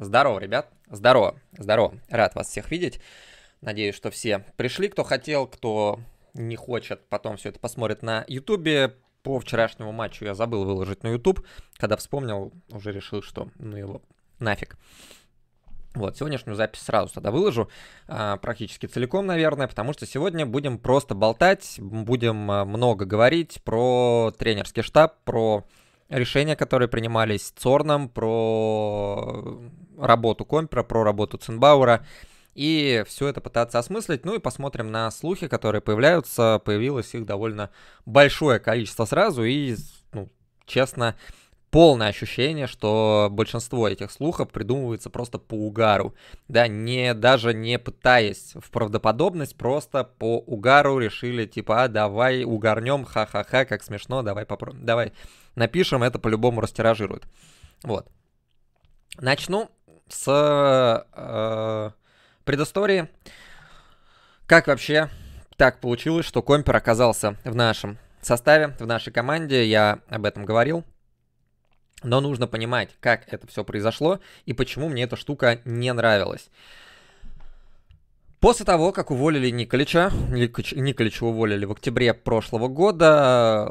Здорово, ребят. Здорово, здорово. Рад вас всех видеть. Надеюсь, что все пришли, кто хотел, кто не хочет, потом все это посмотрит на Ютубе. По вчерашнему матчу я забыл выложить на Ютуб. Когда вспомнил, уже решил, что ну его нафиг. Вот, сегодняшнюю запись сразу тогда выложу, а, практически целиком, наверное, потому что сегодня будем просто болтать, будем а, много говорить про тренерский штаб, про решения, которые принимались Цорном, про работу Компера, про работу Цинбаура, и все это пытаться осмыслить. Ну и посмотрим на слухи, которые появляются. Появилось их довольно большое количество сразу, и, ну, честно, полное ощущение, что большинство этих слухов придумывается просто по угару, да, не даже не пытаясь в правдоподобность, просто по угару решили, типа, а, давай угарнем, ха-ха-ха, как смешно, давай попробуем, давай напишем, это по-любому растиражирует. Вот. Начну с э, предыстории. Как вообще так получилось, что Компер оказался в нашем составе, в нашей команде, я об этом говорил. Но нужно понимать, как это все произошло и почему мне эта штука не нравилась. После того, как уволили Николича, Николича уволили в октябре прошлого года,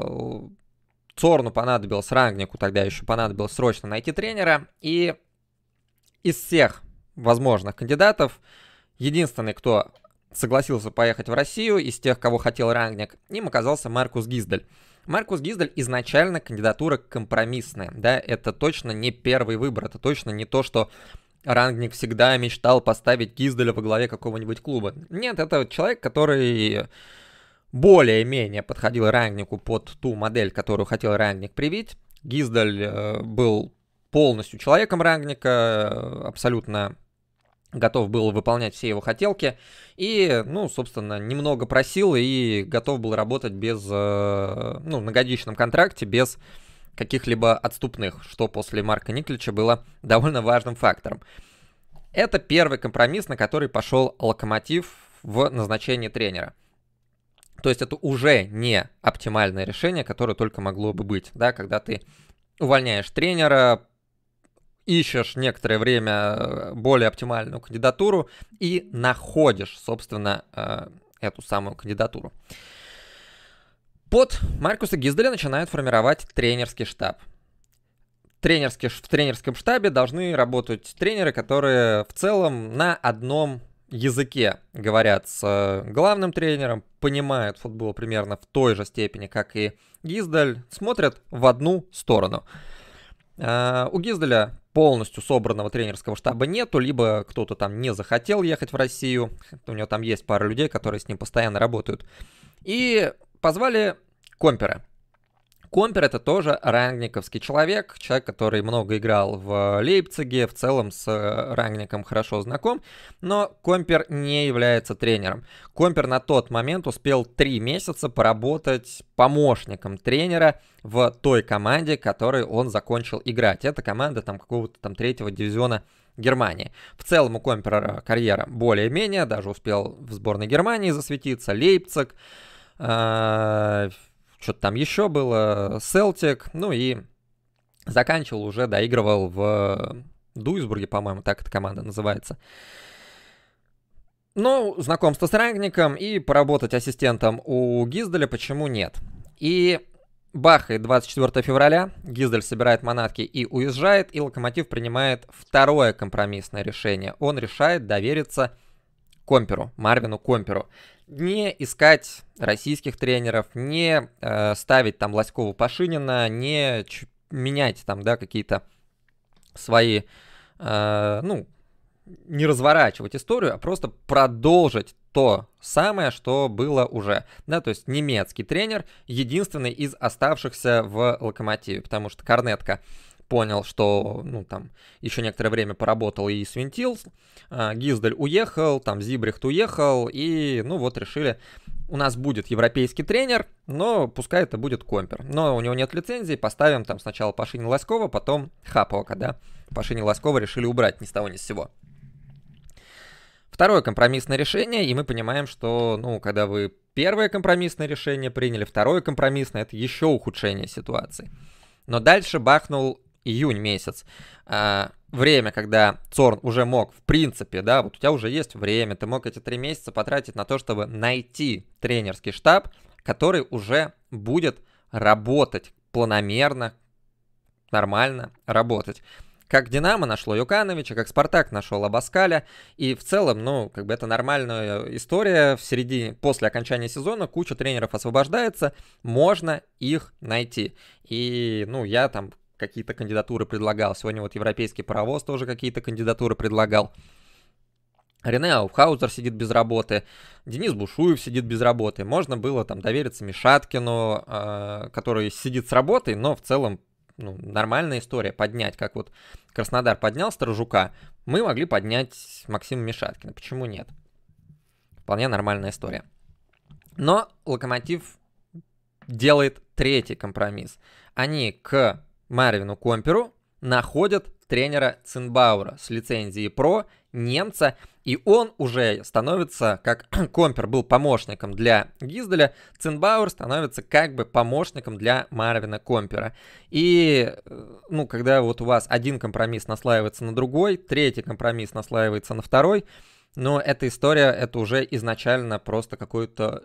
Цорну понадобилось, Рангнику тогда еще понадобилось срочно найти тренера, и из всех возможных кандидатов, единственный, кто согласился поехать в Россию из тех, кого хотел Рангник, им оказался Маркус Гиздель. Маркус Гиздель изначально кандидатура компромиссная, да, это точно не первый выбор, это точно не то, что Рангник всегда мечтал поставить Гизделя во главе какого-нибудь клуба. Нет, это человек, который более-менее подходил Рангнику под ту модель, которую хотел Рангник привить. Гиздель э, был полностью человеком Рангника, абсолютно готов был выполнять все его хотелки. И, ну, собственно, немного просил и готов был работать без, э, ну, на годичном контракте, без каких-либо отступных, что после Марка Никлича было довольно важным фактором. Это первый компромисс, на который пошел Локомотив в назначении тренера. То есть это уже не оптимальное решение, которое только могло бы быть, да, когда ты увольняешь тренера, ищешь некоторое время э, более оптимальную кандидатуру и находишь, собственно, э, эту самую кандидатуру. Под Маркуса Гизделя начинают формировать тренерский штаб. Тренерский, в тренерском штабе должны работать тренеры, которые в целом на одном языке говорят с э, главным тренером, понимают футбол примерно в той же степени, как и Гиздаль, смотрят в одну сторону. У Гиздаля полностью собранного тренерского штаба нету, либо кто-то там не захотел ехать в Россию, у него там есть пара людей, которые с ним постоянно работают, и позвали Компера. Компер это тоже рангниковский человек, человек, который много играл в Лейпциге, в целом с рангником хорошо знаком, но Компер не является тренером. Компер на тот момент успел три месяца поработать помощником тренера в той команде, которой он закончил играть. Это команда там какого-то там третьего дивизиона Германии. В целом у Компера карьера более-менее, даже успел в сборной Германии засветиться, Лейпциг, а, что-то там еще было, Селтик, ну и заканчивал уже, доигрывал в Дуйсбурге, по-моему, так эта команда называется. Ну, знакомство с Рангником и поработать ассистентом у Гиздаля почему нет. И бахает 24 февраля, Гиздель собирает манатки и уезжает, и Локомотив принимает второе компромиссное решение. Он решает довериться Комперу, Марвину Комперу не искать российских тренеров, не э, ставить там Лоськову Пашинина, не ч- менять там, да, какие-то свои, э, ну, не разворачивать историю, а просто продолжить то самое, что было уже. Да, то есть немецкий тренер, единственный из оставшихся в Локомотиве, потому что Корнетка понял, что, ну, там, еще некоторое время поработал и свинтил. А, Гиздель уехал, там, Зибрихт уехал, и, ну, вот решили, у нас будет европейский тренер, но пускай это будет Компер. Но у него нет лицензии, поставим там сначала Пашини Лоскова, потом Хапова, когда Пашини Лоскова решили убрать ни с того ни с сего. Второе компромиссное решение, и мы понимаем, что, ну, когда вы первое компромиссное решение приняли, второе компромиссное, это еще ухудшение ситуации. Но дальше бахнул июнь месяц, а, время, когда Цорн уже мог, в принципе, да, вот у тебя уже есть время, ты мог эти три месяца потратить на то, чтобы найти тренерский штаб, который уже будет работать планомерно, нормально работать. Как Динамо нашло Юкановича, как Спартак нашел Абаскаля. И в целом, ну, как бы это нормальная история. В середине, после окончания сезона куча тренеров освобождается, можно их найти. И, ну, я там какие-то кандидатуры предлагал. Сегодня вот европейский паровоз тоже какие-то кандидатуры предлагал. Рене Ауфхаузер сидит без работы, Денис Бушуев сидит без работы. Можно было там довериться Мишаткину, э, который сидит с работой, но в целом ну, нормальная история поднять, как вот Краснодар поднял Сторожука, мы могли поднять Максима Мишаткина. Почему нет? Вполне нормальная история. Но Локомотив делает третий компромисс. Они к Марвину Комперу находят тренера Цинбаура с лицензией ПРО, немца, и он уже становится, как Компер был помощником для Гизделя, Цинбауэр становится как бы помощником для Марвина Компера. И, э, ну, когда вот у вас один компромисс наслаивается на другой, третий компромисс наслаивается на второй, но эта история, это уже изначально просто какое-то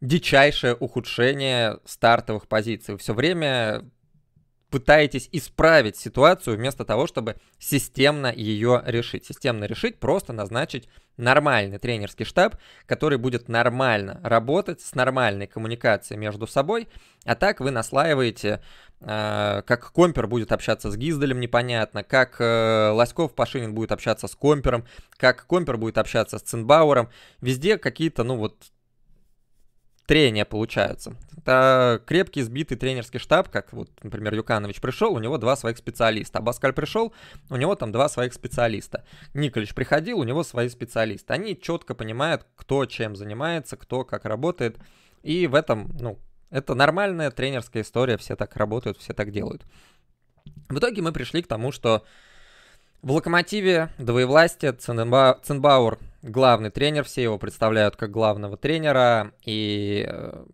дичайшее ухудшение стартовых позиций. Все время пытаетесь исправить ситуацию вместо того, чтобы системно ее решить. Системно решить, просто назначить нормальный тренерский штаб, который будет нормально работать, с нормальной коммуникацией между собой, а так вы наслаиваете, э, как Компер будет общаться с Гизделем, непонятно, как э, Лоськов Пашинин будет общаться с Компером, как Компер будет общаться с Цинбауэром, везде какие-то, ну вот, трения получаются. Это крепкий, сбитый тренерский штаб, как вот, например, Юканович пришел, у него два своих специалиста. Абаскаль пришел, у него там два своих специалиста. Николич приходил, у него свои специалисты. Они четко понимают, кто чем занимается, кто как работает. И в этом, ну, это нормальная тренерская история, все так работают, все так делают. В итоге мы пришли к тому, что в «Локомотиве» двоевластие, Цинба... Цинбауэр главный тренер, все его представляют как главного тренера, и э,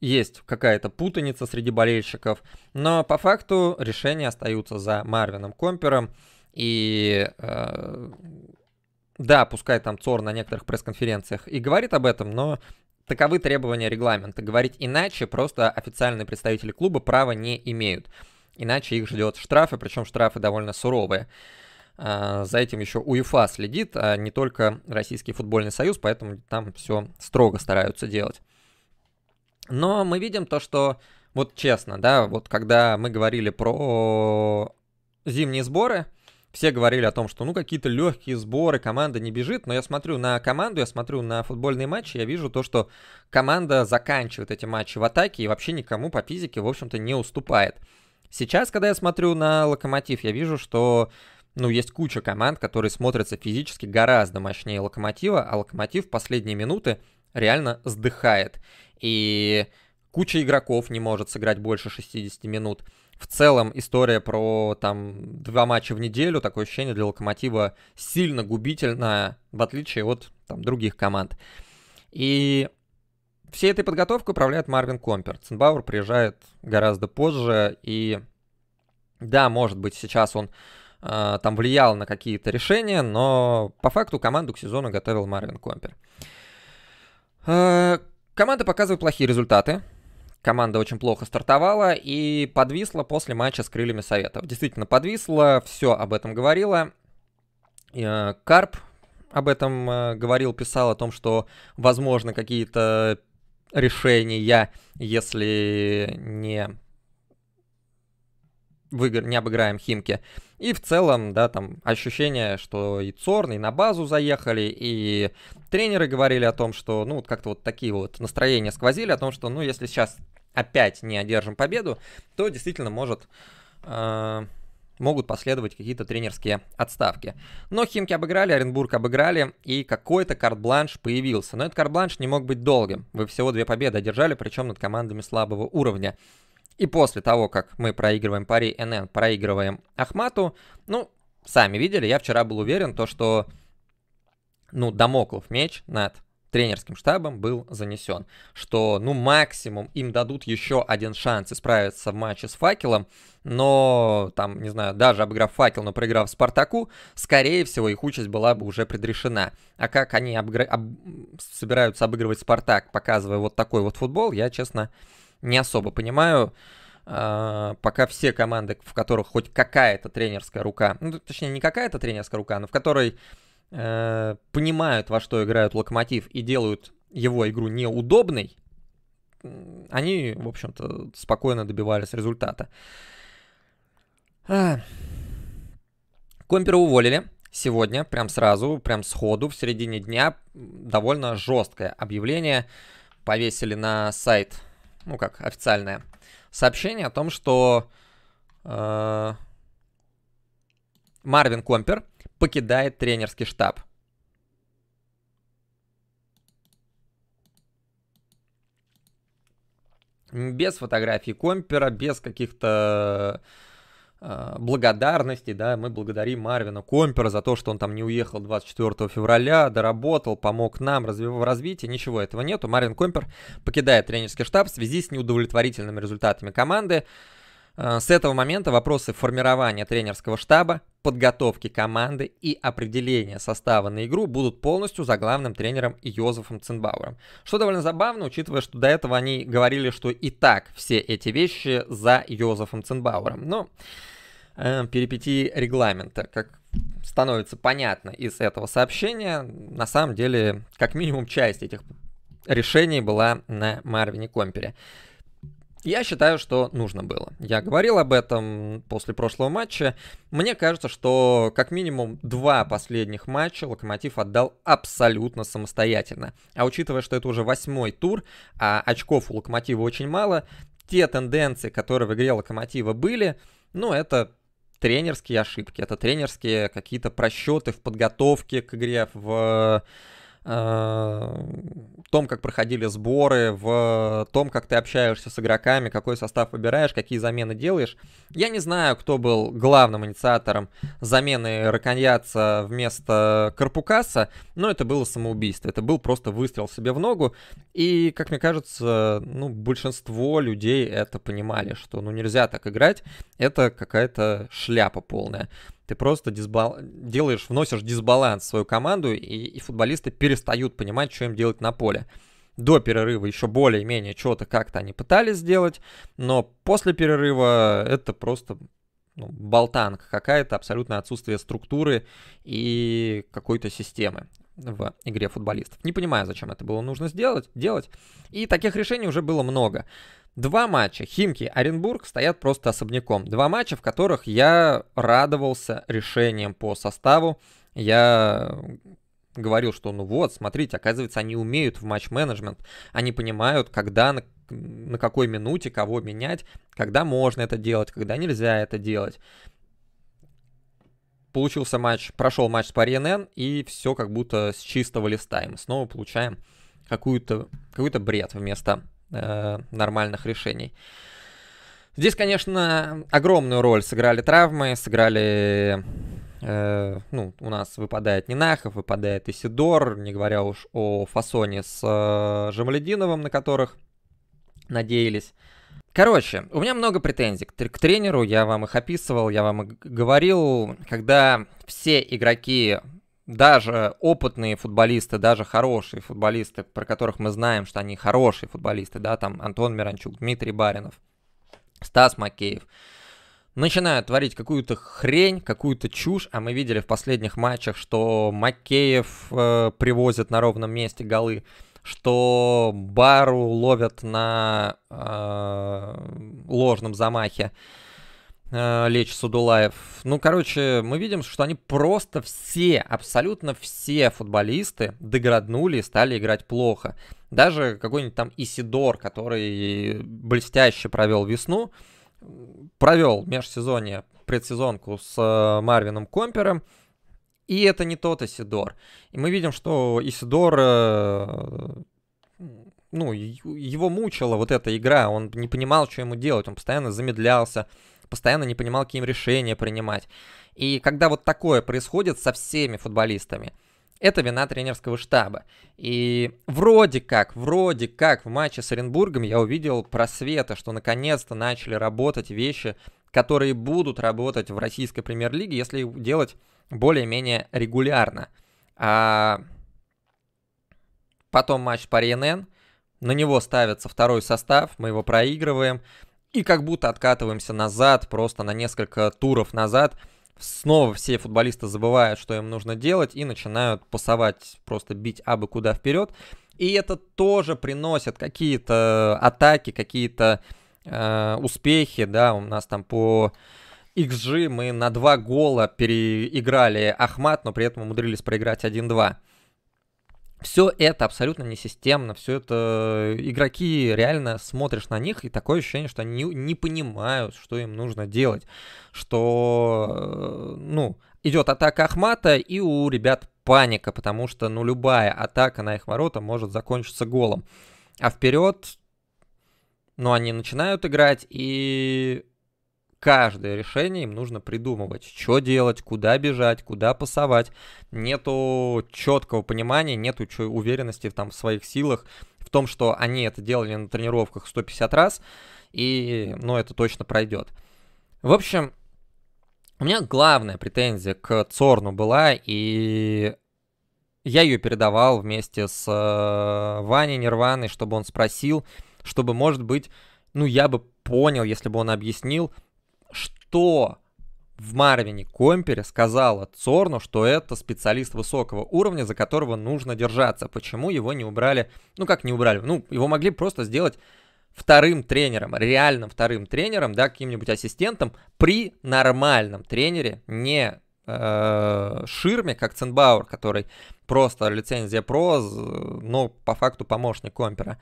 есть какая-то путаница среди болельщиков, но по факту решения остаются за Марвином Компером, и э, да, пускай там Цор на некоторых пресс-конференциях и говорит об этом, но таковы требования регламента. Говорить иначе просто официальные представители клуба права не имеют. Иначе их ждет штрафы, причем штрафы довольно суровые. А, за этим еще УЕФА следит, а не только Российский футбольный союз, поэтому там все строго стараются делать. Но мы видим то, что, вот честно, да, вот когда мы говорили про зимние сборы, все говорили о том, что ну какие-то легкие сборы, команда не бежит, но я смотрю на команду, я смотрю на футбольные матчи, я вижу то, что команда заканчивает эти матчи в атаке и вообще никому по физике, в общем-то, не уступает. Сейчас, когда я смотрю на Локомотив, я вижу, что ну, есть куча команд, которые смотрятся физически гораздо мощнее Локомотива, а Локомотив в последние минуты реально сдыхает. И куча игроков не может сыграть больше 60 минут. В целом история про там два матча в неделю, такое ощущение для Локомотива сильно губительно, в отличие от там, других команд. И Всей этой подготовкой управляет Марвин Компер. Цинбауэр приезжает гораздо позже, и да, может быть, сейчас он э, там влиял на какие-то решения, но по факту команду к сезону готовил Марвин Компер. Э, команда показывает плохие результаты. Команда очень плохо стартовала и подвисла после матча с крыльями Советов. Действительно подвисла, все об этом говорила. Карп об этом э, говорил, писал о том, что возможно какие-то решения, если не выигр... не обыграем Химки. И в целом, да, там ощущение, что и Цорн, и на базу заехали, и тренеры говорили о том, что, ну, вот как-то вот такие вот настроения сквозили, о том, что, ну, если сейчас опять не одержим победу, то действительно может э, могут последовать какие-то тренерские отставки. Но Химки обыграли, Оренбург обыграли, и какой-то карт-бланш появился. Но этот карт-бланш не мог быть долгим. Вы всего две победы одержали, причем над командами слабого уровня. И после того, как мы проигрываем пари НН, проигрываем Ахмату, ну, сами видели, я вчера был уверен, то, что, ну, домоклов меч над тренерским штабом был занесен, что, ну, максимум им дадут еще один шанс исправиться в матче с Факелом, но, там, не знаю, даже обыграв Факел, но проиграв Спартаку, скорее всего, их участь была бы уже предрешена. А как они обыгра... об... собираются обыгрывать Спартак, показывая вот такой вот футбол, я, честно, не особо понимаю. Uh, пока все команды, в которых хоть какая-то тренерская рука, ну, точнее, не какая-то тренерская рука, но в которой э, понимают, во что играют Локомотив и делают его игру неудобной, они, в общем-то, спокойно добивались результата. А. Компера уволили сегодня, прям сразу, прям сходу, в середине дня. Довольно жесткое объявление повесили на сайт, ну как, официальное сообщение о том, что э, Марвин Компер покидает тренерский штаб. Без фотографий Компера, без каких-то э, благодарностей, да, мы благодарим Марвина Компера за то, что он там не уехал 24 февраля, доработал, помог нам в развитии, ничего этого нету. Марвин Компер покидает тренерский штаб в связи с неудовлетворительными результатами команды. Э, с этого момента вопросы формирования тренерского штаба, подготовки команды и определения состава на игру будут полностью за главным тренером Йозефом Цинбауэром. Что довольно забавно, учитывая, что до этого они говорили, что и так все эти вещи за Йозефом Цинбауэром. Но э, перипетии регламента, как становится понятно из этого сообщения, на самом деле, как минимум часть этих решений была на Марвине Компере. Я считаю, что нужно было. Я говорил об этом после прошлого матча. Мне кажется, что как минимум два последних матча Локомотив отдал абсолютно самостоятельно. А учитывая, что это уже восьмой тур, а очков у Локомотива очень мало, те тенденции, которые в игре Локомотива были, ну, это тренерские ошибки, это тренерские какие-то просчеты в подготовке к игре, в том, как проходили сборы, в том, как ты общаешься с игроками, какой состав выбираешь, какие замены делаешь. Я не знаю, кто был главным инициатором замены Раконьяца вместо Карпукаса, но это было самоубийство. Это был просто выстрел себе в ногу. И, как мне кажется, ну, большинство людей это понимали, что ну нельзя так играть. Это какая-то шляпа полная. Ты просто дисбал... делаешь, вносишь дисбаланс в свою команду, и, и футболисты перестают понимать, что им делать на поле. До перерыва еще более-менее что-то как-то они пытались сделать, но после перерыва это просто ну, болтанка какая-то, абсолютное отсутствие структуры и какой-то системы в игре футболистов. Не понимаю, зачем это было нужно сделать, делать. И таких решений уже было много. Два матча Химки Оренбург стоят просто особняком. Два матча, в которых я радовался решением по составу. Я говорил, что ну вот, смотрите, оказывается, они умеют в матч-менеджмент. Они понимают, когда, на, на какой минуте кого менять, когда можно это делать, когда нельзя это делать. Получился матч, прошел матч с Пари и все как будто с чистого листа. И мы снова получаем какую-то, какой-то бред вместо э, нормальных решений. Здесь, конечно, огромную роль сыграли травмы, сыграли... Э, ну, у нас выпадает Нинахов, выпадает Исидор, не говоря уж о фасоне с э, Жамалединовым, на которых надеялись. Короче, у меня много претензий к, тренеру, я вам их описывал, я вам говорил, когда все игроки даже опытные футболисты, даже хорошие футболисты, про которых мы знаем, что они хорошие футболисты, да, там Антон Миранчук, Дмитрий Баринов, Стас Макеев, начинают творить какую-то хрень, какую-то чушь, а мы видели в последних матчах, что Макеев э, привозит на ровном месте голы, что Бару ловят на э, ложном замахе. Э, Лечь Судулаев. Ну, короче, мы видим, что они просто все, абсолютно все футболисты деграднули и стали играть плохо. Даже какой-нибудь там Исидор, который блестяще провел весну, провел межсезонье, предсезонку с э, Марвином Компером, и это не тот Исидор. И мы видим, что Исидор, э, ну, его мучила вот эта игра, он не понимал, что ему делать, он постоянно замедлялся, постоянно не понимал, какие решения принимать. И когда вот такое происходит со всеми футболистами, это вина тренерского штаба. И вроде как, вроде как в матче с Оренбургом я увидел просветы, что наконец-то начали работать вещи, которые будут работать в российской премьер-лиге, если делать более-менее регулярно. А потом матч по РНН, на него ставится второй состав, мы его проигрываем, и как будто откатываемся назад, просто на несколько туров назад – снова все футболисты забывают, что им нужно делать, и начинают пасовать, просто бить абы куда вперед. И это тоже приносит какие-то атаки, какие-то э, успехи, да, у нас там по XG мы на два гола переиграли Ахмат, но при этом умудрились проиграть 1-2 все это абсолютно несистемно, все это игроки реально смотришь на них, и такое ощущение, что они не, не понимают, что им нужно делать. Что, э, ну, идет атака Ахмата, и у ребят паника, потому что, ну, любая атака на их ворота может закончиться голом. А вперед, ну, они начинают играть, и каждое решение им нужно придумывать, что делать, куда бежать, куда пасовать. Нету четкого понимания, нету уверенности там, в своих силах, в том, что они это делали на тренировках 150 раз, и, ну, это точно пройдет. В общем, у меня главная претензия к Цорну была, и я ее передавал вместе с э, Ваней Нирваной, чтобы он спросил, чтобы, может быть, ну, я бы понял, если бы он объяснил, что в Марвине Компере сказала Цорну, что это специалист высокого уровня, за которого нужно держаться. Почему его не убрали? Ну, как не убрали? Ну, его могли просто сделать вторым тренером, реальным вторым тренером, да, каким-нибудь ассистентом при нормальном тренере, не э, Ширме, как Ценбауэр, который просто лицензия ПРО, но по факту помощник Компера.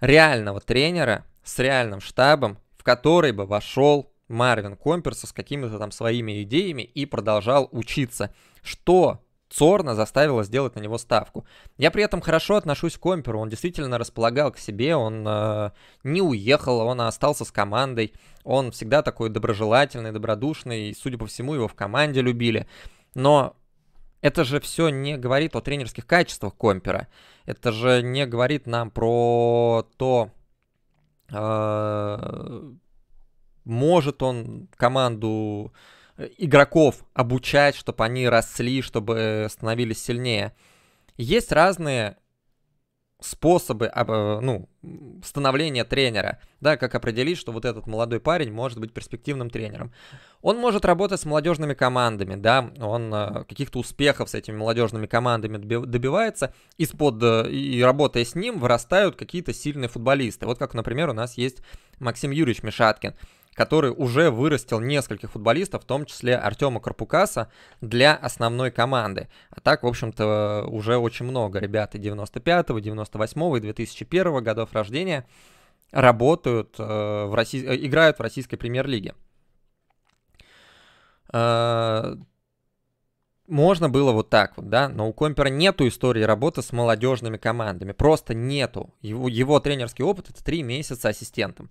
Реального тренера с реальным штабом, в который бы вошел Марвин Комперса с какими-то там своими идеями и продолжал учиться. Что Цорна заставила сделать на него ставку. Я при этом хорошо отношусь к Комперу, он действительно располагал к себе, он э, не уехал, он остался с командой, он всегда такой доброжелательный, добродушный, и, судя по всему, его в команде любили. Но это же все не говорит о тренерских качествах Компера, это же не говорит нам про то, э, может он команду э, игроков обучать, чтобы они росли, чтобы становились сильнее. Есть разные способы э, ну, становления тренера, да, как определить, что вот этот молодой парень может быть перспективным тренером. Он может работать с молодежными командами, да, он э, каких-то успехов с этими молодежными командами добивается, из-под, и работая с ним, вырастают какие-то сильные футболисты. Вот как, например, у нас есть Максим Юрьевич Мишаткин который уже вырастил нескольких футболистов, в том числе Артема Карпукаса, для основной команды. А так, в общем-то, уже очень много ребят и 95-го, 98-го и 2001 годов рождения работают, э, в России, э, играют в российской премьер-лиге. Э, можно было вот так вот, да, но у Компера нету истории работы с молодежными командами, просто нету. Его, его тренерский опыт это три месяца ассистентом.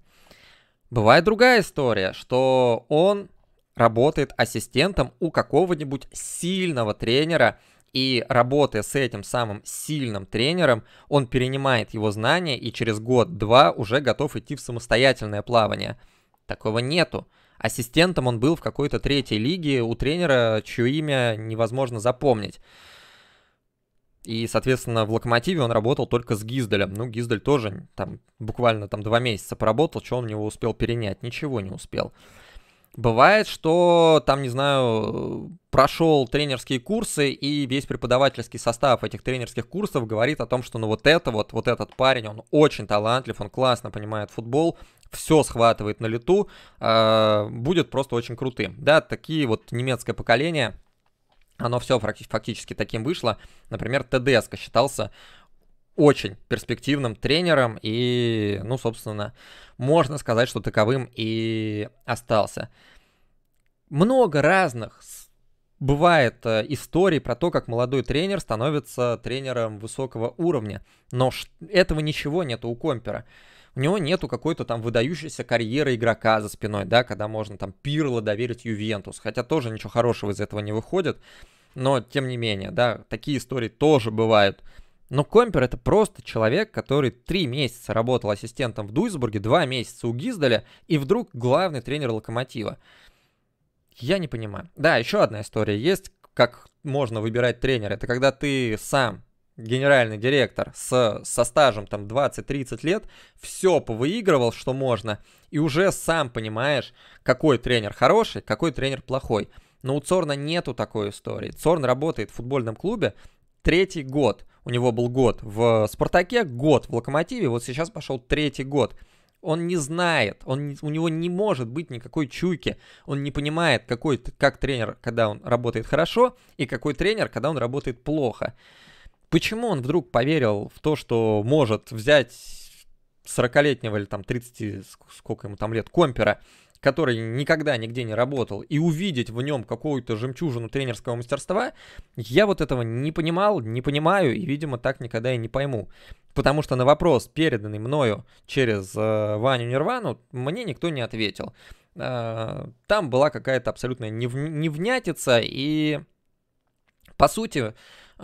Бывает другая история, что он работает ассистентом у какого-нибудь сильного тренера, и работая с этим самым сильным тренером, он перенимает его знания и через год-два уже готов идти в самостоятельное плавание. Такого нету. Ассистентом он был в какой-то третьей лиге у тренера, чье имя невозможно запомнить. И, соответственно, в Локомотиве он работал только с Гизделем. Ну, Гиздель тоже там буквально там два месяца поработал, что он у него успел перенять? Ничего не успел. Бывает, что там, не знаю, прошел тренерские курсы, и весь преподавательский состав этих тренерских курсов говорит о том, что ну вот это вот, вот этот парень, он очень талантлив, он классно понимает футбол, все схватывает на лету, э, будет просто очень крутым. Да, такие вот немецкое поколение – оно все фактически таким вышло. Например, ТДСК считался очень перспективным тренером и, ну, собственно, можно сказать, что таковым и остался. Много разных бывает э, историй про то, как молодой тренер становится тренером высокого уровня, но этого ничего нет у Компера у него нету какой-то там выдающейся карьеры игрока за спиной, да, когда можно там Пирло доверить Ювентус, хотя тоже ничего хорошего из этого не выходит. но тем не менее, да, такие истории тоже бывают. Но Компер это просто человек, который три месяца работал ассистентом в Дуйсбурге, два месяца у Гиздаля, и вдруг главный тренер Локомотива. Я не понимаю. Да, еще одна история есть, как можно выбирать тренера. Это когда ты сам генеральный директор с, со стажем там 20-30 лет, все повыигрывал, что можно, и уже сам понимаешь, какой тренер хороший, какой тренер плохой. Но у Цорна нету такой истории. Цорн работает в футбольном клубе третий год. У него был год в «Спартаке», год в «Локомотиве», вот сейчас пошел третий год. Он не знает, он, у него не может быть никакой чуйки. Он не понимает, какой, как тренер, когда он работает хорошо, и какой тренер, когда он работает плохо. Почему он вдруг поверил в то, что может взять 40-летнего или там 30, сколько ему там лет, компера, который никогда нигде не работал, и увидеть в нем какую-то жемчужину тренерского мастерства, я вот этого не понимал, не понимаю, и, видимо, так никогда и не пойму. Потому что на вопрос, переданный мною через э, Ваню Нирвану, мне никто не ответил. Э, там была какая-то абсолютная нев- невнятица, и, по сути,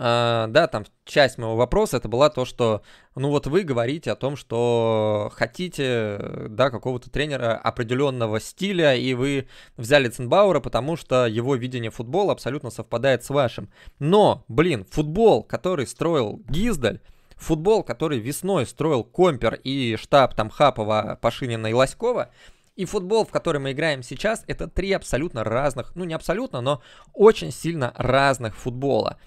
Uh, да, там часть моего вопроса это была то, что, ну вот вы говорите о том, что хотите, да, какого-то тренера определенного стиля, и вы взяли Цинбаура, потому что его видение футбола абсолютно совпадает с вашим. Но, блин, футбол, который строил Гиздаль, футбол, который весной строил Компер и штаб там Хапова, Пашинина и Лоськова, и футбол, в который мы играем сейчас, это три абсолютно разных, ну не абсолютно, но очень сильно разных футбола.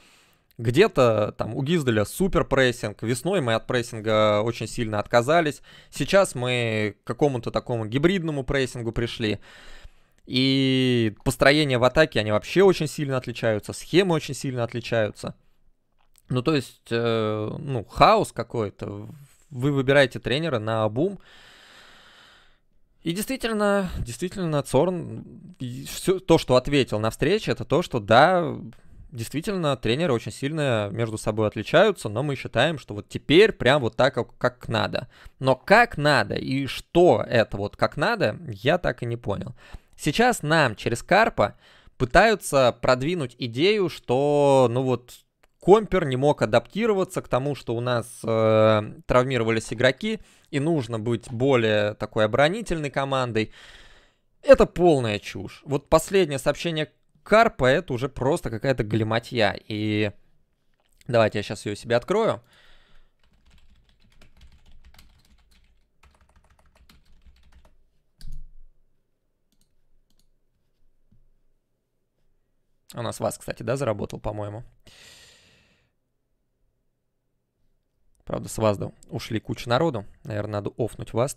Где-то там у Гизделя супер прессинг. Весной мы от прессинга очень сильно отказались. Сейчас мы к какому-то такому гибридному прессингу пришли. И построения в атаке, они вообще очень сильно отличаются. Схемы очень сильно отличаются. Ну, то есть, э, ну, хаос какой-то. Вы выбираете тренера на обум. И действительно, действительно, Цорн, все то, что ответил на встрече, это то, что да, действительно тренеры очень сильно между собой отличаются, но мы считаем, что вот теперь прям вот так, как, надо. Но как надо и что это вот как надо, я так и не понял. Сейчас нам через Карпа пытаются продвинуть идею, что, ну вот, Компер не мог адаптироваться к тому, что у нас э, травмировались игроки, и нужно быть более такой оборонительной командой. Это полная чушь. Вот последнее сообщение Карпа это уже просто какая-то галиматья. И давайте я сейчас ее себе открою. У нас вас, кстати, да, заработал, по-моему. Правда, с вас ушли куча народу. Наверное, надо офнуть вас.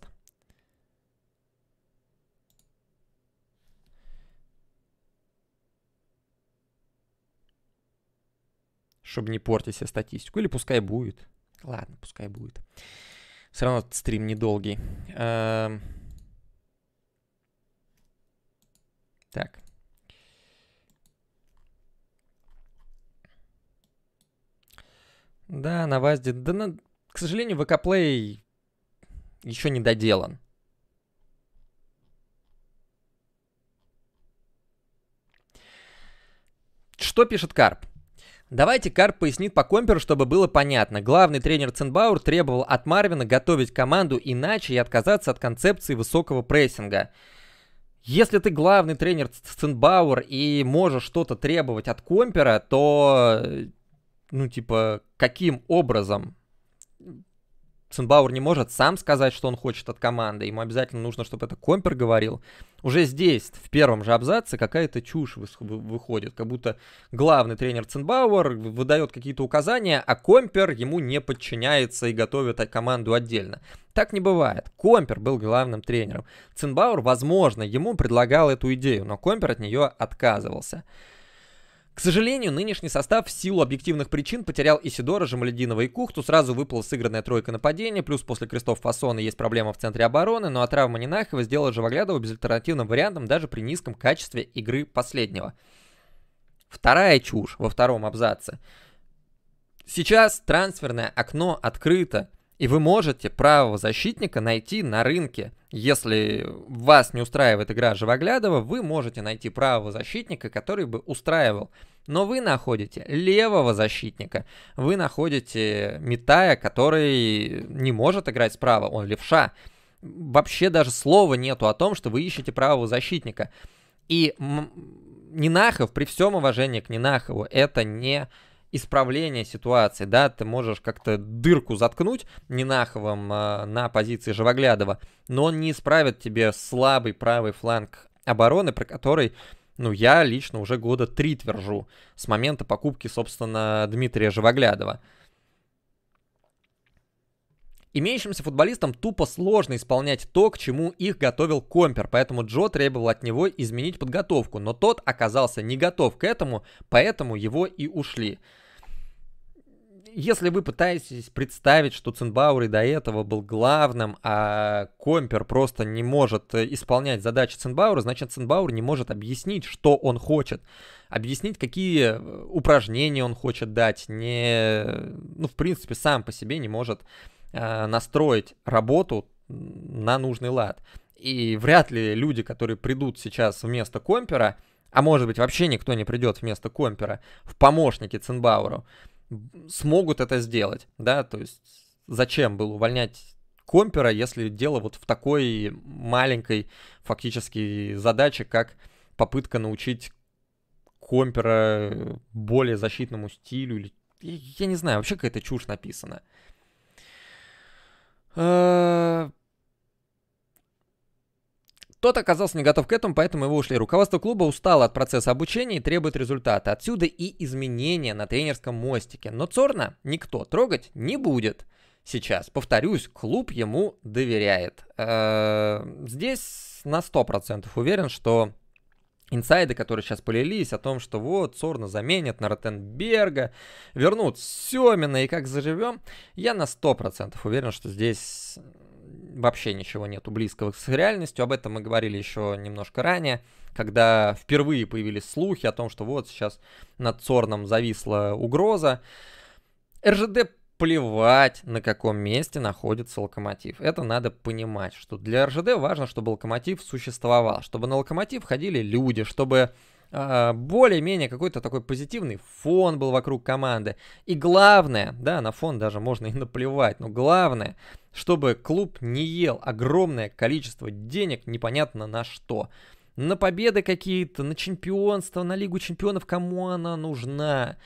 Чтобы не портить себе статистику. Или пускай будет. Ладно, пускай будет. Все равно этот стрим недолгий. Эм... Так. Да, на ВАЗде. Да, на... к сожалению, ВК-плей еще не доделан. Что пишет Карп? Давайте Карп пояснит по комперу, чтобы было понятно. Главный тренер Ценбаур требовал от Марвина готовить команду иначе и отказаться от концепции высокого прессинга. Если ты главный тренер Ценбаур и можешь что-то требовать от компера, то, ну, типа, каким образом Цинбауэр не может сам сказать, что он хочет от команды. Ему обязательно нужно, чтобы это Компер говорил. Уже здесь, в первом же абзаце, какая-то чушь выходит. Как будто главный тренер Цинбауэр выдает какие-то указания, а Компер ему не подчиняется и готовит команду отдельно. Так не бывает. Компер был главным тренером. Цинбауэр, возможно, ему предлагал эту идею, но Компер от нее отказывался. К сожалению, нынешний состав в силу объективных причин потерял Исидора, Жамалединова и Кухту, сразу выпала сыгранная тройка нападения, плюс после крестов фасона есть проблема в центре обороны, ну а травма Нинахова сделала Живоглядова безальтернативным вариантом даже при низком качестве игры последнего. Вторая чушь во втором абзаце. Сейчас трансферное окно открыто. И вы можете правого защитника найти на рынке. Если вас не устраивает игра Живоглядова, вы можете найти правого защитника, который бы устраивал Но вы находите левого защитника, вы находите Митая, который не может играть справа, он левша. Вообще даже слова нету о том, что вы ищете правого защитника. И Нинахов, при всем уважении к Нинахову, это не исправление ситуации, да, ты можешь как-то дырку заткнуть Нинаховым э, на позиции Живоглядова, но он не исправит тебе слабый правый фланг обороны, про который, ну, я лично уже года три твержу с момента покупки, собственно, Дмитрия Живоглядова. Имеющимся футболистам тупо сложно исполнять то, к чему их готовил Компер, поэтому Джо требовал от него изменить подготовку, но тот оказался не готов к этому, поэтому его и ушли. Если вы пытаетесь представить, что Цинбауэр и до этого был главным, а Компер просто не может исполнять задачи Цинбауэра, значит Цинбауэр не может объяснить, что он хочет. Объяснить, какие э, упражнения он хочет дать. Не, ну, в принципе, сам по себе не может настроить работу на нужный лад. И вряд ли люди, которые придут сейчас вместо Компера, а может быть вообще никто не придет вместо Компера в помощники Цинбауру, смогут это сделать, да, то есть зачем было увольнять Компера, если дело вот в такой маленькой фактически задаче, как попытка научить Компера более защитному стилю, или я не знаю, вообще какая-то чушь написана. Э, тот оказался не готов к этому, поэтому его ушли. Руководство клуба устало от процесса обучения и требует результата. Отсюда и изменения на тренерском мостике. Но Цорна никто трогать не будет. Сейчас, повторюсь, клуб ему доверяет. Э, здесь на 100% уверен, что инсайды, которые сейчас полились о том, что вот Сорна заменят на Ротенберга, вернут Семина и как заживем, я на 100% уверен, что здесь вообще ничего нету близкого с реальностью. Об этом мы говорили еще немножко ранее, когда впервые появились слухи о том, что вот сейчас над Сорном зависла угроза. РЖД плевать, на каком месте находится локомотив. Это надо понимать, что для РЖД важно, чтобы локомотив существовал, чтобы на локомотив ходили люди, чтобы э, более-менее какой-то такой позитивный фон был вокруг команды. И главное, да, на фон даже можно и наплевать, но главное, чтобы клуб не ел огромное количество денег непонятно на что. На победы какие-то, на чемпионство, на Лигу чемпионов, кому она нужна?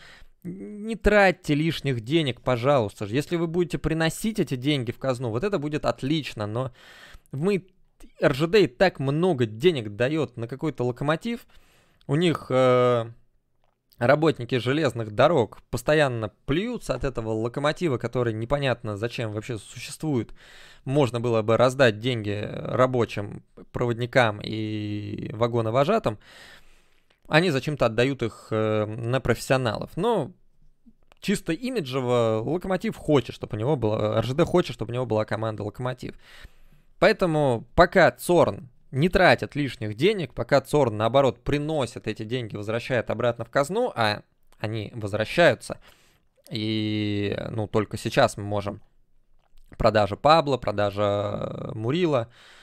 Не тратьте лишних денег, пожалуйста. Если вы будете приносить эти деньги в казну, вот это будет отлично, но мы, РЖД и так много денег дает на какой-то локомотив, у них э, работники железных дорог постоянно плюются от этого локомотива, который непонятно зачем вообще существует. Можно было бы раздать деньги рабочим, проводникам и вагоновожатым они зачем-то отдают их э, на профессионалов. Но чисто имиджево Локомотив хочет, чтобы у него было, РЖД хочет, чтобы у него была команда Локомотив. Поэтому пока Цорн не тратит лишних денег, пока Цорн, наоборот, приносит эти деньги, возвращает обратно в казну, а они возвращаются, и, ну, только сейчас мы можем продажа Пабла, продажа Мурила, Э,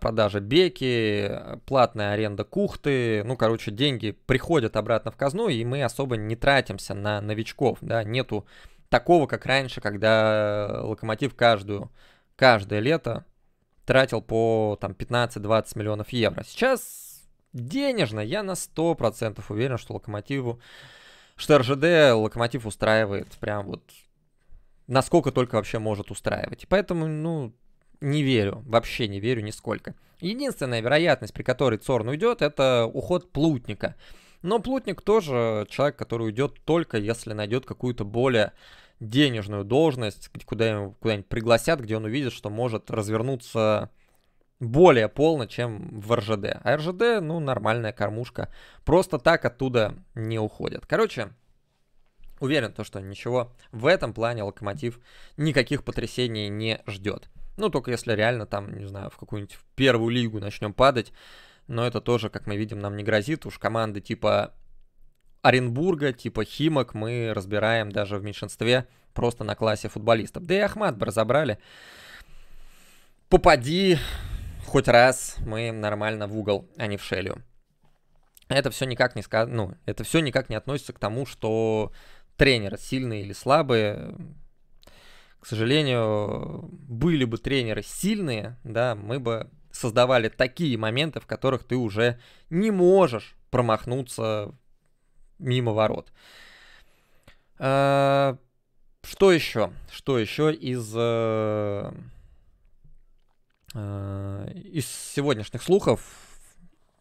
продажа Беки, платная аренда Кухты, ну, короче, деньги приходят обратно в казну, и мы особо не тратимся на новичков, да, нету такого, как раньше, когда Локомотив каждую, каждое лето тратил по там 15-20 миллионов евро. Сейчас денежно я на 100% уверен, что Локомотиву, что РЖД Локомотив устраивает прям вот насколько только вообще может устраивать. И поэтому, ну, не верю, вообще не верю нисколько. Единственная вероятность, при которой Цорн уйдет, это уход Плутника. Но Плутник тоже человек, который уйдет только если найдет какую-то более денежную должность, куда его куда-нибудь пригласят, где он увидит, что может развернуться более полно, чем в РЖД. А РЖД, ну, нормальная кормушка. Просто так оттуда не уходят. Короче, уверен, то, что ничего в этом плане Локомотив никаких потрясений не ждет. Ну, только если реально там, не знаю, в какую-нибудь первую лигу начнем падать. Но это тоже, как мы видим, нам не грозит. Уж команды типа Оренбурга, типа Химок мы разбираем даже в меньшинстве просто на классе футболистов. Да и Ахмат бы разобрали. Попади хоть раз мы нормально в угол, а не в шелью. это все никак не сказ... ну, это все никак не относится к тому, что тренеры сильные или слабые. К сожалению, были бы тренеры сильные, да, мы бы создавали такие моменты, в которых ты уже не можешь промахнуться мимо ворот. А, что еще? Что еще из, э, э, из сегодняшних слухов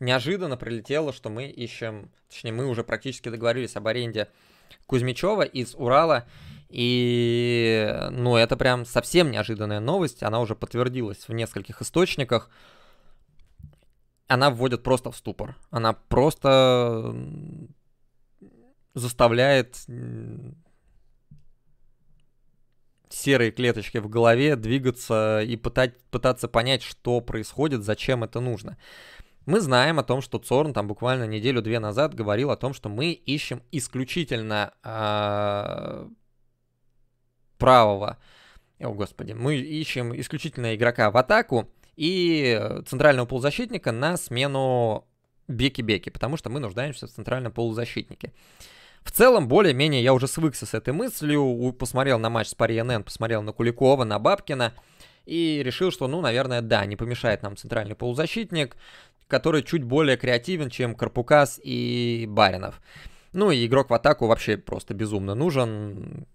неожиданно прилетело, что мы ищем, точнее, мы уже практически договорились об аренде Кузьмичева из Урала. И, ну, это прям совсем неожиданная новость. Она уже подтвердилась в нескольких источниках. Она вводит просто в ступор. Она просто заставляет серые клеточки в голове двигаться и пытать, пытаться понять, что происходит, зачем это нужно. Мы знаем о том, что Цорн там буквально неделю-две назад говорил о том, что мы ищем исключительно э, правого, о господи, мы ищем исключительно игрока в атаку и центрального полузащитника на смену Беки-Беки, потому что мы нуждаемся в центральном полузащитнике. В целом, более-менее я уже свыкся с этой мыслью, посмотрел на матч с Пари НН, посмотрел на Куликова, на Бабкина, и решил, что, ну, наверное, да, не помешает нам центральный полузащитник, который чуть более креативен, чем Карпукас и Баринов. Ну и игрок в атаку вообще просто безумно нужен.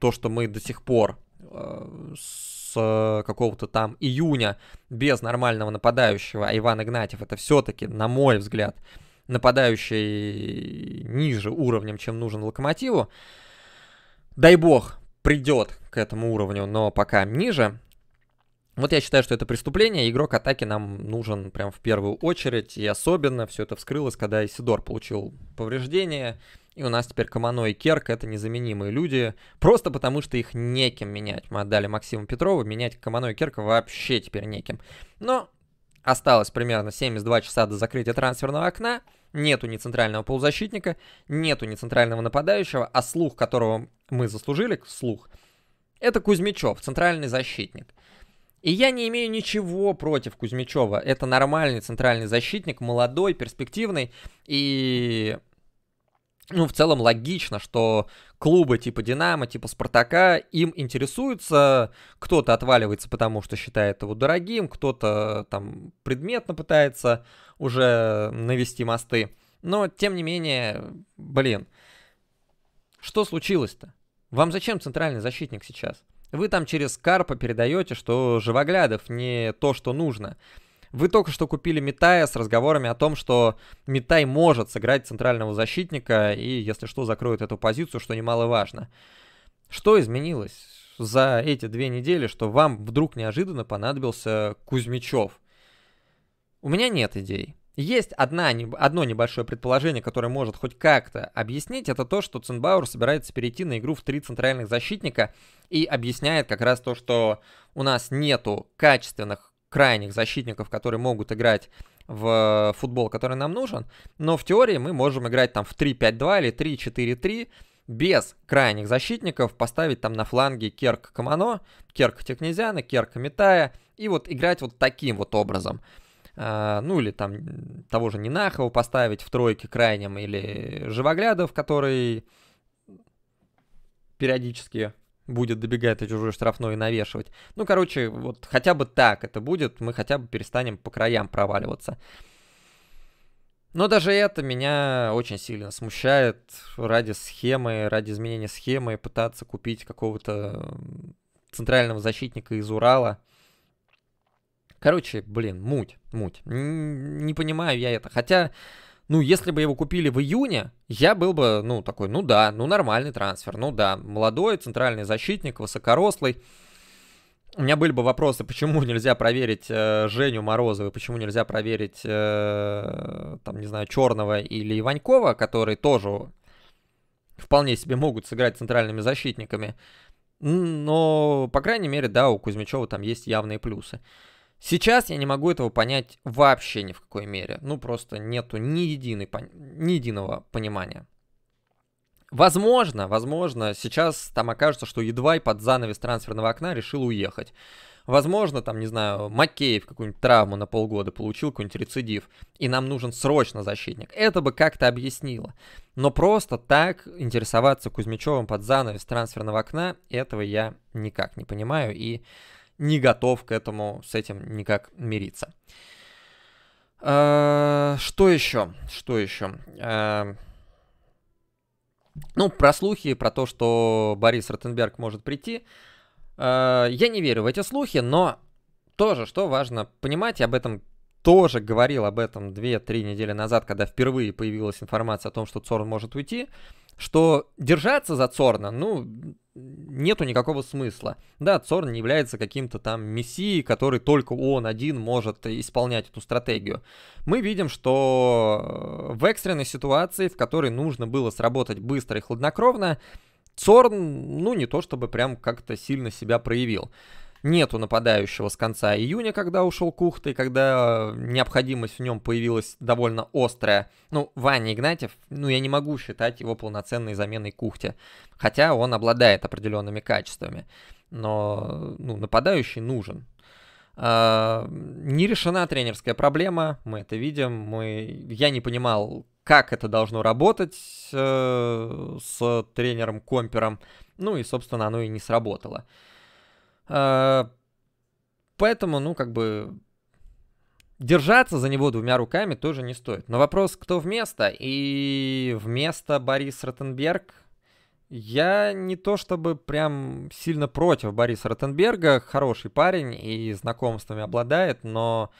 То, что мы до сих пор э, с какого-то там июня без нормального нападающего, а Иван Игнатьев это все-таки, на мой взгляд, нападающий ниже уровнем, чем нужен Локомотиву. Дай бог, придет к этому уровню, но пока ниже. Вот я считаю, что это преступление, игрок атаки нам нужен прям в первую очередь, и особенно все это вскрылось, когда Исидор получил повреждение, и у нас теперь Камано и Керк это незаменимые люди, просто потому что их неким менять. Мы отдали Максиму Петрову, менять Камано и Керка вообще теперь неким. Но осталось примерно 72 часа до закрытия трансферного окна, нету ни центрального полузащитника, нету ни центрального нападающего, а слух, которого мы заслужили, слух, это Кузьмичев, центральный защитник. И я не имею ничего против Кузьмичева. Это нормальный центральный защитник, молодой, перспективный. И ну, в целом логично, что клубы типа Динамо, типа Спартака, им интересуются, кто-то отваливается, потому что считает его дорогим, кто-то там предметно пытается уже навести мосты. Но, тем не менее, блин, что случилось-то? Вам зачем центральный защитник сейчас? Вы там через Карпа передаете, что Живоглядов не то, что нужно. Вы только что купили Митая с разговорами о том, что Митай может сыграть центрального защитника и, если что, закроет эту позицию, что немаловажно. Что изменилось за эти две недели, что вам вдруг неожиданно понадобился Кузьмичев? У меня нет идей. Есть одна, одно небольшое предположение, которое может хоть как-то объяснить, это то, что Цинбауэр собирается перейти на игру в три центральных защитника и объясняет как раз то, что у нас нету качественных крайних защитников, которые могут играть в футбол, который нам нужен, но в теории мы можем играть там в 3-5-2 или 3-4-3, без крайних защитников поставить там на фланге Керк Камано, Керк Технезяна, Керка Митая и вот играть вот таким вот образом. А, ну или там того же Нинахова поставить в тройке крайнем, или Живоглядов, который периодически будет добегать до чужой штрафной и навешивать. Ну, короче, вот хотя бы так это будет, мы хотя бы перестанем по краям проваливаться. Но даже это меня очень сильно смущает ради схемы, ради изменения схемы, пытаться купить какого-то центрального защитника из Урала – Короче, блин, муть, муть. Не понимаю я это. Хотя, ну, если бы его купили в июне, я был бы, ну, такой, ну да, ну, нормальный трансфер. Ну да, молодой центральный защитник, высокорослый. У меня были бы вопросы, почему нельзя проверить э, Женю Морозова, почему нельзя проверить, э, там, не знаю, Черного или Иванькова, которые тоже вполне себе могут сыграть центральными защитниками. Но, по крайней мере, да, у Кузьмичева там есть явные плюсы. Сейчас я не могу этого понять вообще ни в какой мере. Ну, просто нету ни, единой, ни единого понимания. Возможно, возможно, сейчас там окажется, что едва и под занавес трансферного окна решил уехать. Возможно, там, не знаю, Маккеев какую-нибудь травму на полгода получил, какой-нибудь рецидив, и нам нужен срочно защитник. Это бы как-то объяснило. Но просто так интересоваться Кузьмичевым под занавес трансферного окна, этого я никак не понимаю и не готов к этому, с этим никак мириться. А, что еще? Что еще? А, ну, про слухи, про то, что Борис Ротенберг может прийти. Э, я не верю в эти слухи, но тоже, что важно понимать, я об этом тоже говорил об этом 2-3 недели назад, когда впервые появилась информация о том, что Цорн может уйти, что держаться за Цорна, ну, нету никакого смысла. Да, Цорн не является каким-то там мессией, который только он один может исполнять эту стратегию. Мы видим, что в экстренной ситуации, в которой нужно было сработать быстро и хладнокровно, Цорн, ну, не то чтобы прям как-то сильно себя проявил. Нету нападающего с конца июня, когда ушел Кухта, и когда необходимость в нем появилась довольно острая. Ну, Ваня Игнатьев, ну, я не могу считать его полноценной заменой Кухте, хотя он обладает определенными качествами. Но, ну, нападающий нужен. Uh, не решена тренерская проблема, мы это видим. Мы... Я не понимал, как это должно работать э, с тренером Компером. Ну и, собственно, оно и не сработало. Поэтому, ну, как бы, держаться за него двумя руками тоже не стоит. Но вопрос, кто вместо? И вместо Борис Ротенберг я не то чтобы прям сильно против Бориса Ротенберга. Хороший парень и знакомствами обладает, но...